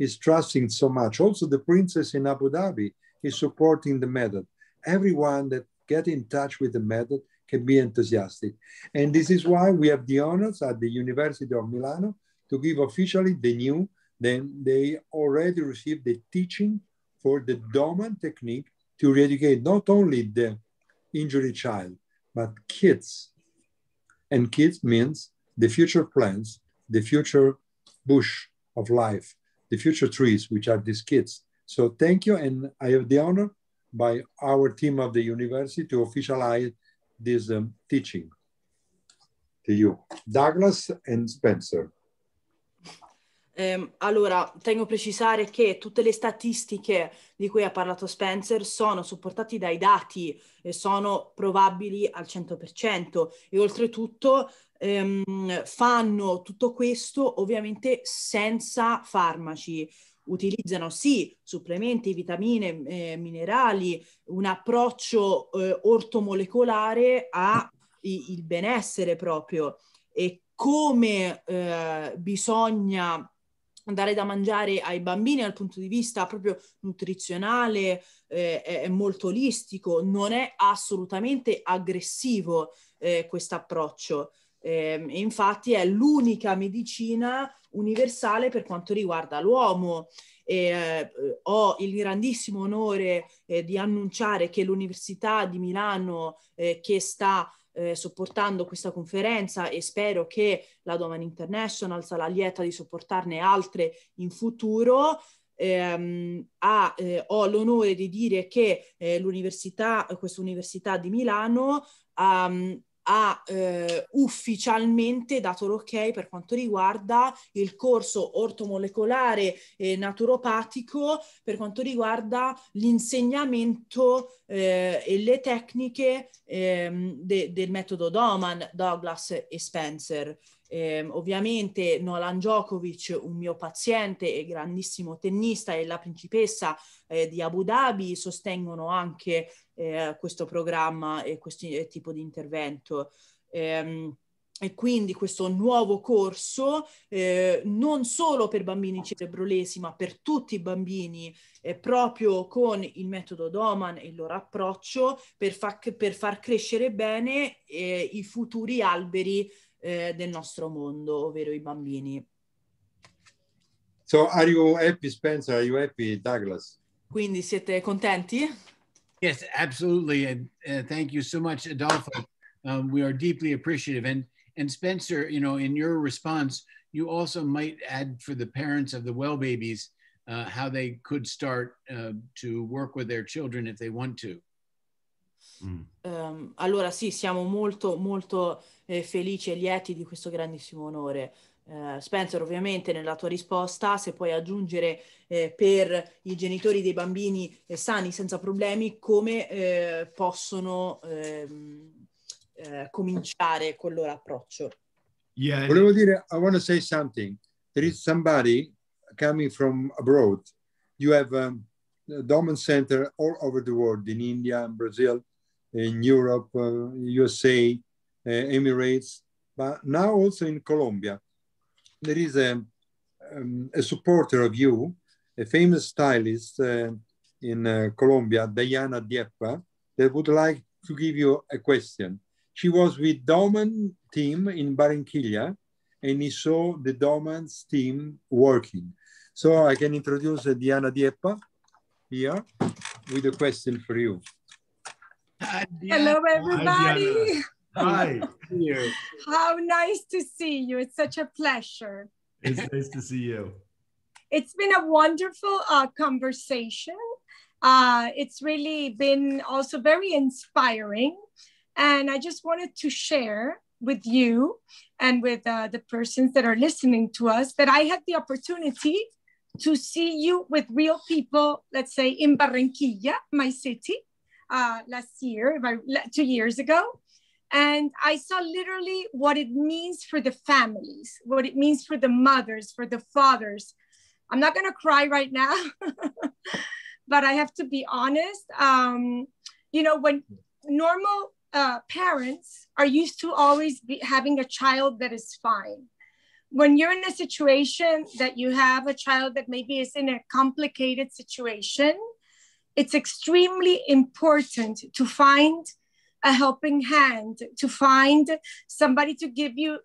is trusting so much. Also, the princess in Abu Dhabi is supporting the method. Everyone that get in touch with the method can be enthusiastic. And this is why we have the honors at the University of Milano to give officially the new, then they already received the teaching for the Doman technique to eradicate not only the injured child, but kids. And kids means the future plants, the future bush of life, the future trees, which are these kids. So thank you. And I have the honor by our team of the university to officialize this um, teaching to you. Douglas and Spencer. Eh, allora, tengo a precisare che tutte le statistiche di cui ha parlato Spencer sono supportate dai dati e sono probabili al 100% e oltretutto ehm, fanno tutto questo ovviamente senza farmaci. Utilizzano sì supplementi, vitamine, eh, minerali, un approccio eh, ortomolecolare al benessere proprio e come eh, bisogna dare da mangiare ai bambini dal punto di vista proprio nutrizionale eh, è molto olistico, non è assolutamente aggressivo eh, questo approccio. Eh, infatti è l'unica medicina universale per quanto riguarda l'uomo. Eh, ho il grandissimo onore eh, di annunciare che l'Università di Milano, eh, che sta eh, sopportando questa conferenza e spero che la Domain International sarà lieta di sopportarne altre in futuro. Eh, ha, eh, ho l'onore di dire che eh, l'università, questa università di Milano um, ha eh, ufficialmente dato l'ok per quanto riguarda il corso ortomolecolare e naturopatico per quanto riguarda l'insegnamento eh, e le tecniche eh, de- del metodo Doman, Douglas e Spencer. Eh, ovviamente Nolan Djokovic, un mio paziente e grandissimo tennista, e la principessa eh, di Abu Dhabi sostengono anche eh, questo programma e questo eh, tipo di intervento. Ehm, e quindi questo nuovo corso, eh, non solo per bambini cerebrolesi, ma per tutti i bambini, eh, proprio con il metodo Doman e il loro approccio, per, fa- per far crescere bene eh, i futuri alberi eh, del nostro mondo, ovvero i bambini. So are you happy, Spencer? Are you happy, Douglas? Quindi siete contenti? Yes, absolutely. And uh, thank you so much, Adolfo. Um, we are deeply appreciative. And, and Spencer, you know, in your response, you also might add for the parents of the well babies uh, how they could start uh, to work with their children if they want to. Mm. Um, allora sì, siamo molto molto eh, felici e lieti di questo grandissimo onore. Uh, Spencer, ovviamente nella tua risposta, se puoi aggiungere eh, per i genitori dei bambini eh, sani senza problemi, come eh, possono ehm, eh, cominciare con il loro approccio. Yeah. Volevo dire, I want to say something. There is somebody coming from abroad. You have um, a Domen Center all over the world, in India, in Brazil, in Europe, uh, USA, uh, Emirates, but now also in Colombia. There is a, um, a supporter of you, a famous stylist uh, in uh, Colombia, Diana Diepa, that would like to give you a question. She was with Doman team in Barranquilla and he saw the Doman's team working. So I can introduce uh, Diana Dieppa here with a question for you. Hello, everybody. Hi. Here. How nice to see you. It's such a pleasure. It's nice to see you. It's been a wonderful uh, conversation. Uh, it's really been also very inspiring. And I just wanted to share with you and with uh, the persons that are listening to us that I had the opportunity to see you with real people, let's say in Barranquilla, my city, uh, last year, about two years ago. And I saw literally what it means for the families, what it means for the mothers, for the fathers. I'm not going to cry right now, but I have to be honest. Um, you know, when normal uh, parents are used to always be having a child that is fine. When you're in a situation that you have a child that maybe is in a complicated situation, it's extremely important to find a helping hand, to find somebody to give you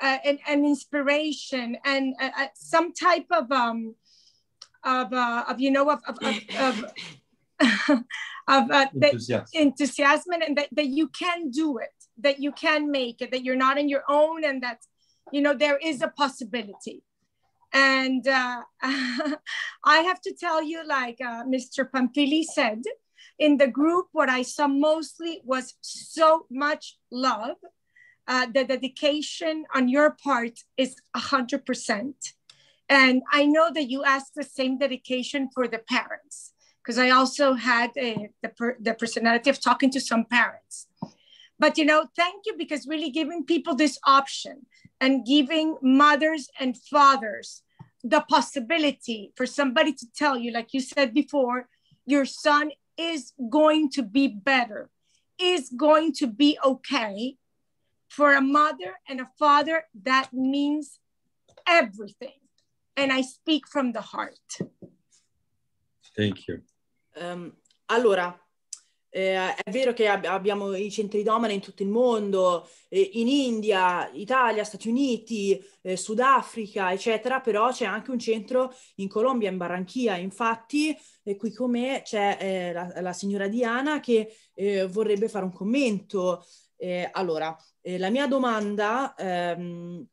uh, an, an, inspiration and uh, uh, some type of um of, uh, of you know of of, of, of of uh, enthusiasm, enthusiasm and that, that you can do it that you can make it that you're not in your own and that you know there is a possibility. And uh, i have to tell you like uh, mr Panfili said in the group, what I saw mostly was so much love. Uh, the dedication on your part is 100%. And I know that you asked the same dedication for the parents, because I also had a, the, per, the personality of talking to some parents. But, you know, thank you because really giving people this option and giving mothers and fathers the possibility for somebody to tell you, like you said before, your son is going to be better, is going to be okay. For a mother and a father, that means everything. And I speak from the heart. Thank you. Um, allora, Eh, è vero che ab- abbiamo i centri domani in tutto il mondo, eh, in India, Italia, Stati Uniti, eh, Sudafrica, eccetera, però c'è anche un centro in Colombia, in Barranquilla. Infatti, qui con me c'è eh, la, la, signora Diana che eh, vorrebbe fare un commento. Eh, allora, la mia domanda ehm,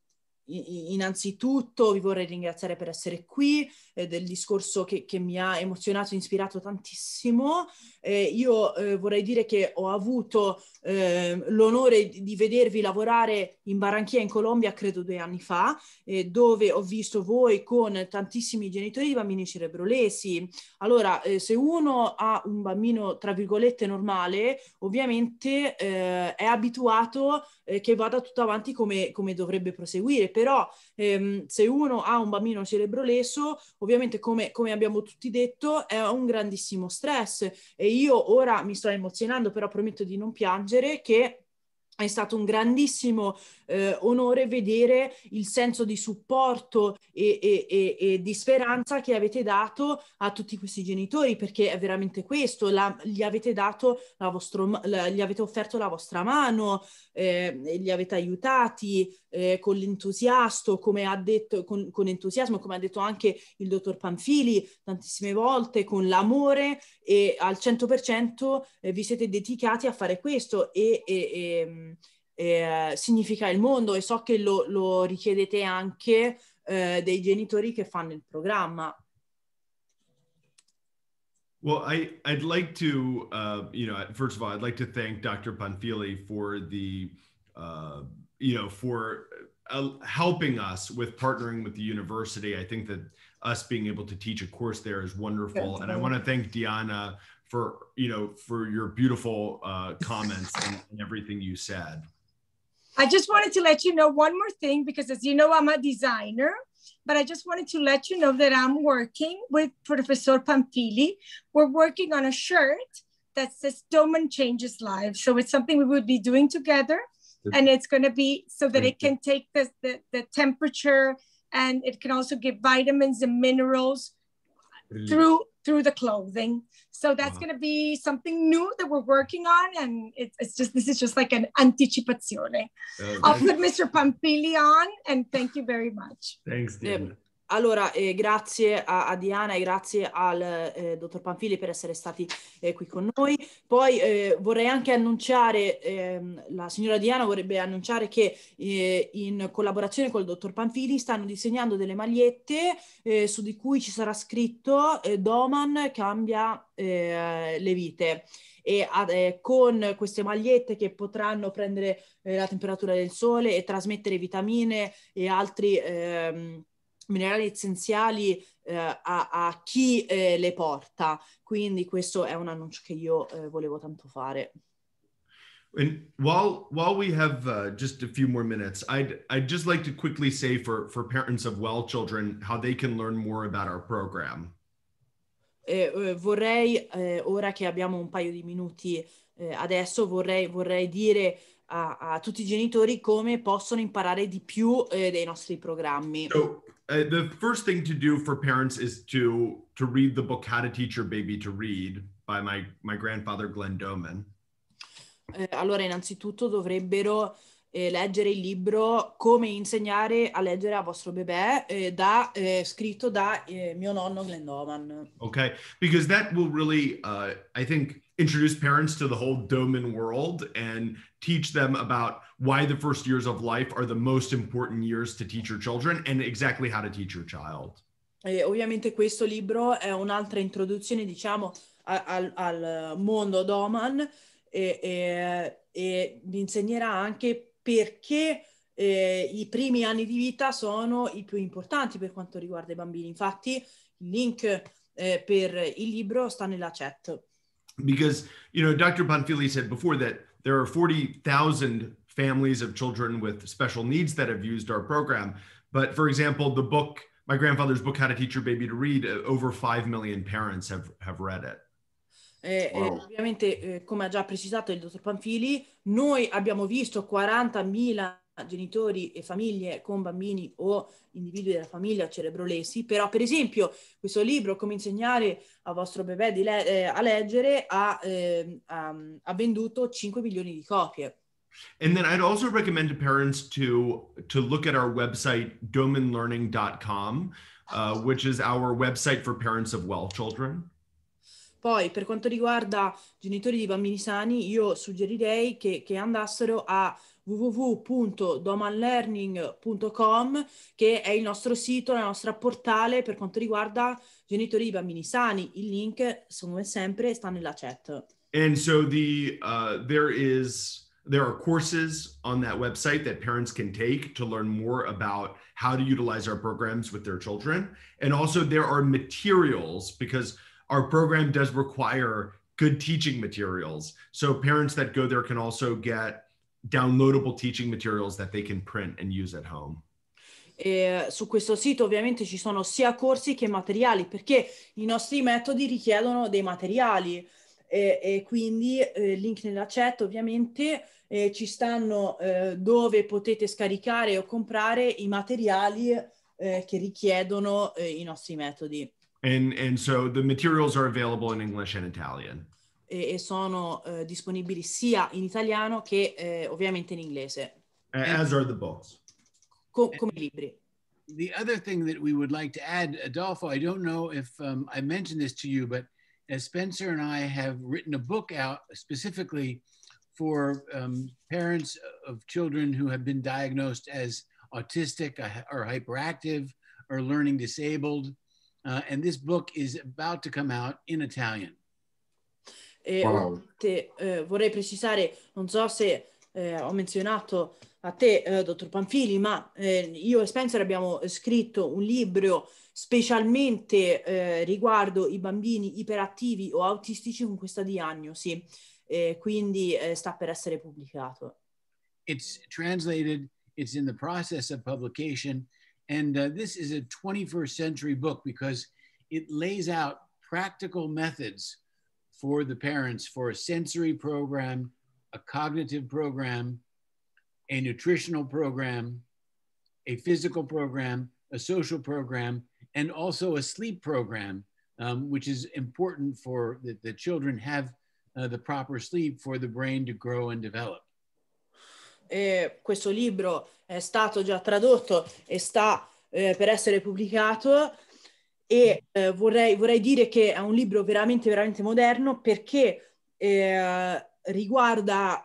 innanzitutto vi vorrei ringraziare per essere qui, eh, del discorso che, che, mi ha emozionato e ispirato tantissimo. Eh, io eh, vorrei dire che ho avuto ehm, l'onore di, vedervi lavorare in Barranchia in Colombia, credo due anni fa, eh, dove ho visto voi con tantissimi genitori di bambini cerebrolesi. Allora, eh, se uno ha un bambino, tra virgolette, normale, ovviamente eh, è abituato che vada tutto avanti come, come dovrebbe proseguire però ehm, se uno ha un bambino cerebroleso, ovviamente come, come abbiamo tutti detto, è un grandissimo stress. E io ora mi sto emozionando, però prometto di non piangere che è stato un grandissimo eh, onore vedere il senso di supporto e, e, e, e, di speranza che avete dato a tutti questi genitori, perché è veramente questo, la, gli avete dato la vostra, la, gli avete offerto la vostra mano, eh, li avete aiutati eh, con l'entusiasmo, come ha detto, con, con, entusiasmo, come ha detto anche il dottor Panfili tantissime volte, con l'amore e al 100% eh, vi siete dedicati a fare questo e, e eh, significa il mondo e so che lo, lo richiedete anche eh, dei genitori che fanno il programma. Well, I, I'd like to, uh, you know, first of all, I'd like to thank Dr. Panfili for the, uh, you know, for uh, helping us with partnering with the university. I think that us being able to teach a course there is wonderful. And I want to thank Diana for, you know, for your beautiful uh, comments and, and everything you said. I just wanted to let you know one more thing because, as you know, I'm a designer, but I just wanted to let you know that I'm working with Professor Panfili. We're working on a shirt that says Doman Changes Lives. So it's something we would be doing together. And it's going to be so that it can take the, the, the temperature and it can also give vitamins and minerals through through the clothing. So that's Wow. going to be something new that we're working on. And it's, it's just, this is just like an anticipazione. I'll put Mr. Panfili on and thank you very much. thanks, Dan. Allora, eh, grazie a, a Diana e grazie al eh, dottor Panfili per essere stati eh, qui con noi. Poi eh, vorrei anche annunciare, ehm, la signora Diana vorrebbe annunciare che eh, in collaborazione col dottor Panfili stanno disegnando delle magliette eh, su di cui ci sarà scritto Doman cambia le vite. E eh, con queste magliette che potranno prendere eh, la temperatura del sole e trasmettere vitamine e altri ehm, minerali essenziali eh, a, a chi eh, le porta. Quindi questo è un annuncio che io eh, volevo tanto fare. And while while we have uh, just a few more minutes, I'd I'd just like to quickly say for for parents of well children how they can learn more about our program. Eh, eh, vorrei, eh, ora che abbiamo un paio di minuti eh, adesso, vorrei, vorrei dire a, a tutti i genitori come possono imparare di più dei nostri programmi. So uh, the first thing to do for parents is to to read the book How to Teach Your Baby to Read by my my grandfather Glenn Doman. Eh, allora, innanzitutto dovrebbero eh, leggere il libro Come insegnare a leggere a vostro bebè, eh, da, eh, scritto da eh, mio nonno Glenn Doman. Okay, because that will really, uh, I think, introduce parents to the whole Doman world and teach them about why the first years of life are the most important years to teach your children and exactly how to teach your child. E ovviamente questo libro è un'altra introduzione, diciamo, al, al mondo Doman e, e- e vi insegnerà anche perché eh, i primi anni di vita sono i più importanti per quanto riguarda i bambini. Infatti il link eh, per il libro sta nella chat. Because, you know, Dr. Panfili said before that there are 40,000 families of children with special needs that have used our program. But for example, the book, my grandfather's book, How to Teach Your Baby to Read, uh, over 5 million parents have, have read it. Eh, eh, ovviamente, eh, come ha già precisato il dottor Panfili, noi abbiamo visto 40.000 genitori e famiglie con bambini o individui della famiglia cerebrolesi, però per esempio questo libro, Come insegnare al vostro bebè le- eh, a leggere, ha, ehm, ha- ha venduto 5 milioni di copie. And then I'd also recommend to parents to to look at our website domanlearning.com, uh, which is our website for parents of well children. Poi, per quanto riguarda genitori di bambini sani, io suggerirei che, che andassero a www.domanlearning.com, che è il nostro sito, la nostra portale per quanto riguarda genitori di bambini sani. Il link, come sempre, sta nella chat. And so the uh, there is there are courses on that website that parents can take to learn more about how to utilize our programs with their children. And also there are materials because our program does require good teaching materials. So parents that go there can also get downloadable teaching materials that they can print and use at home. E su questo sito ovviamente ci sono sia corsi che materiali, perché i nostri metodi richiedono dei materiali. E, e quindi eh, link nella chat ovviamente eh, ci stanno eh, dove potete scaricare o comprare i materiali eh, che richiedono eh, i nostri metodi And and so the materials are available in English and Italian. E, e sono eh, disponibili sia in italiano che eh, ovviamente in inglese, As are the books. co- come libri. the other thing that we would like to add, Adolfo, I don't know if um, I mentioned this to you, but as Spencer and I have written a book out specifically for um, parents of children who have been diagnosed as autistic uh, or hyperactive or learning disabled. Uh, and this book is about to come out in Italian. E Wow. ovviamente, eh, vorrei precisare, non so se eh, ho menzionato a te, eh, dottor Panfili, ma eh, io e Spencer abbiamo eh, scritto un libro specialmente eh, riguardo i bambini iperattivi o autistici con questa diagnosi, eh, quindi eh, sta per essere pubblicato. It's translated, it's in the process of publication. And uh, this is a 21st century book because it lays out practical methods for the parents for a sensory program, a cognitive program, a nutritional program, a physical program, a social program, and also a sleep program um, which is important for that the children have uh, the proper sleep for the brain to grow and develop. E questo libro è stato già tradotto e sta eh, per essere pubblicato e eh, vorrei, vorrei, dire che è un libro veramente, veramente moderno perché eh, riguarda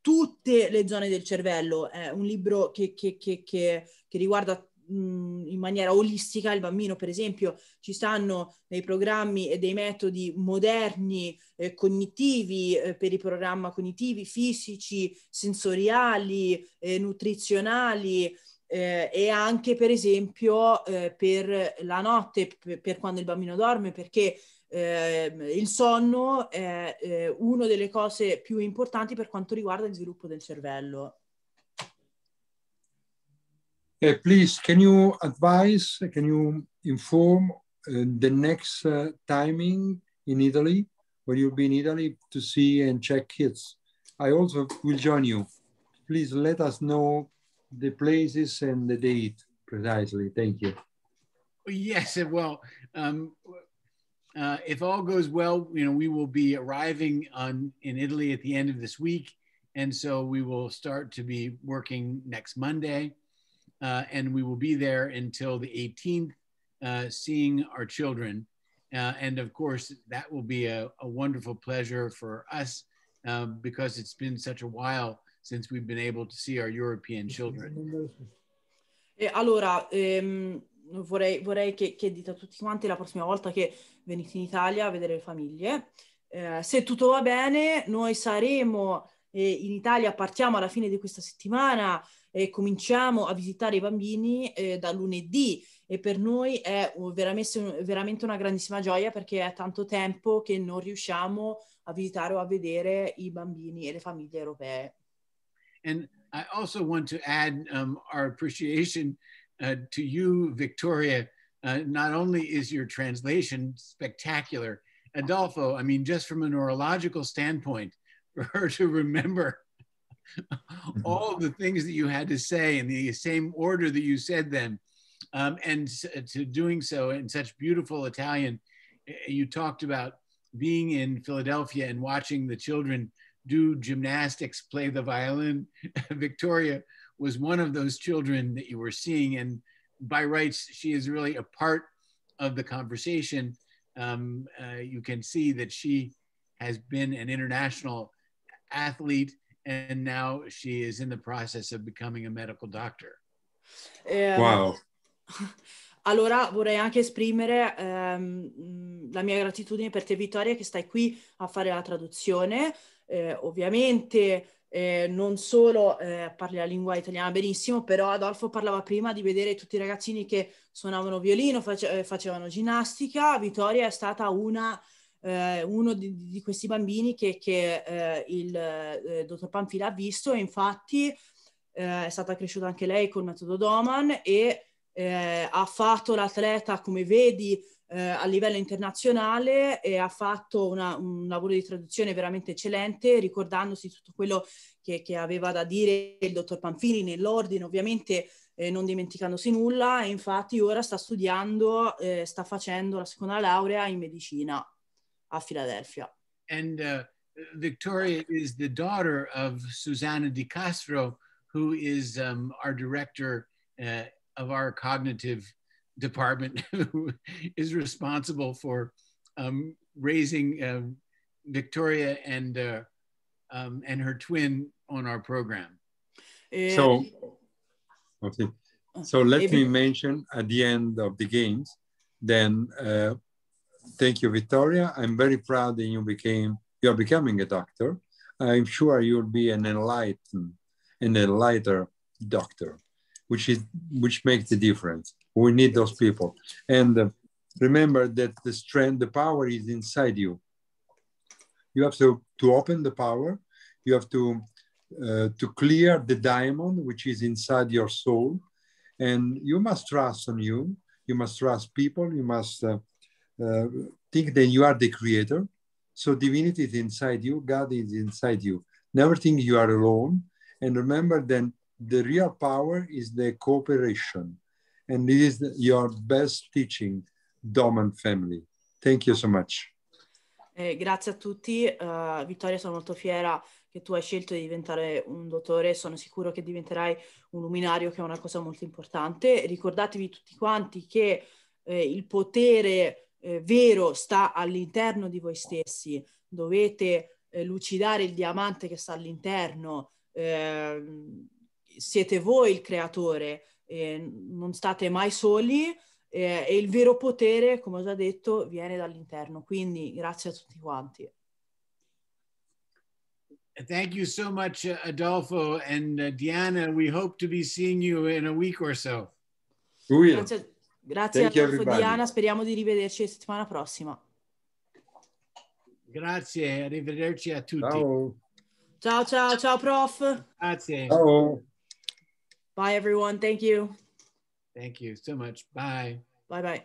tutte le zone del cervello, è un libro che, che, che, che riguarda in maniera olistica il bambino, per esempio, ci stanno dei programmi e dei metodi moderni, eh, cognitivi, eh, per i programmi cognitivi, fisici, sensoriali, eh, nutrizionali, eh, e anche per esempio eh, per la notte, per, per, quando il bambino dorme, perché eh, il sonno è eh, una delle cose più importanti per quanto riguarda il sviluppo del cervello. Uh, please, can you advise, can you inform uh, the next uh, timing in Italy, when you'll be in Italy to see and check kids? I also will join you. Please let us know the places and the date precisely. Thank you. Yes, well, um, uh, if all goes well, you know, we will be arriving on in Italy at the end of this week, and so we will start to be working next Monday, uh, and we will be there until the 18th, uh, seeing our children, uh, and of course that will be a, a wonderful pleasure for us uh, because it's been such a while since we've been able to see our European children. E allora, ehm, vorrei, vorrei che, che dite a tutti quanti la prossima volta che venite in Italia a vedere le famiglie. Eh, se tutto va bene, noi saremo eh, in Italia, partiamo alla fine di questa settimana e cominciamo a visitare i bambini eh, da lunedì e per noi è veramente, veramente una grandissima gioia perché è tanto tempo che non riusciamo a visitare o a vedere i bambini e le famiglie europee. And I also want to add um, our appreciation uh, to you, Victoria. Uh, not only is your translation spectacular, Adolfo, I mean, just from a neurological standpoint, for her to remember all the things that you had to say in the same order that you said them, um, and to doing so in such beautiful Italian. You talked about being in Philadelphia and watching the children do gymnastics, play the violin. Victoria was one of those children that you were seeing, and by rights, she is really a part of the conversation. Um, uh, you can see that she has been an international athlete, and now she is in the process of becoming a medical doctor. Um, wow. Allora vorrei anche esprimere ehm, la mia gratitudine per te Vittoria che stai qui a fare la traduzione. Eh, ovviamente eh, non solo eh, parli la lingua italiana benissimo, però Adolfo parlava prima di vedere tutti i ragazzini che suonavano violino, face- eh, facevano ginnastica. Vittoria è stata una, eh, uno di, di, questi bambini che, che eh, il eh, dottor Panfila ha visto e infatti è stata cresciuta anche lei col metodo Doman e ha fatto l'atleta, come vedi, eh, a livello internazionale e ha fatto una, un lavoro di traduzione veramente eccellente, ricordandosi tutto quello che, che aveva da dire il dottor Panfili nell'ordine, ovviamente eh, non dimenticandosi nulla, e infatti ora sta studiando, eh, sta facendo la seconda laurea in medicina a Filadelfia. And uh, Victoria is the daughter of Susanna Di Castro, who is um, our director uh, of our cognitive department who is responsible for um, raising uh, Victoria and uh, um, and her twin on our program. So, okay. So let me mention at the end of the games, then uh, thank you, Victoria. I'm very proud that you became you are becoming a doctor. I'm sure you'll be an enlightened, an enlightened doctor, which is which makes the difference. We need those people. And uh, remember that the strength, the power is inside you. You have to, to open the power. You have to, uh, to clear the diamond, which is inside your soul. And you must trust on you. You must trust people. You must uh, uh think that you are the creator. So divinity is inside you. God is inside you. Never think you are alone. And remember then the real power is the cooperation and this is your best teaching, Doman family. Thank you so much. Eh, grazie a tutti. Uh, Vittoria, sono molto fiera che tu hai scelto di diventare un dottore. Sono sicuro che diventerai un luminario, che è una cosa molto importante. Ricordatevi tutti quanti che eh, il potere eh, vero sta all'interno di voi stessi. Dovete eh, lucidare il diamante che sta all'interno. Ehm, siete voi il creatore, non state mai soli eh, e il vero potere, come ho già detto, viene dall'interno. Quindi grazie a tutti quanti. Thank you so much, Adolfo and uh, Diana. We hope to be seeing you in a week or so. Grazie, grazie Adolfo e Diana, speriamo di rivederci la settimana prossima. Grazie, arrivederci a tutti. Ciao. Ciao, ciao, ciao, prof. Grazie. Ciao. Bye, everyone. Thank you. Thank you so much. Bye. Bye bye.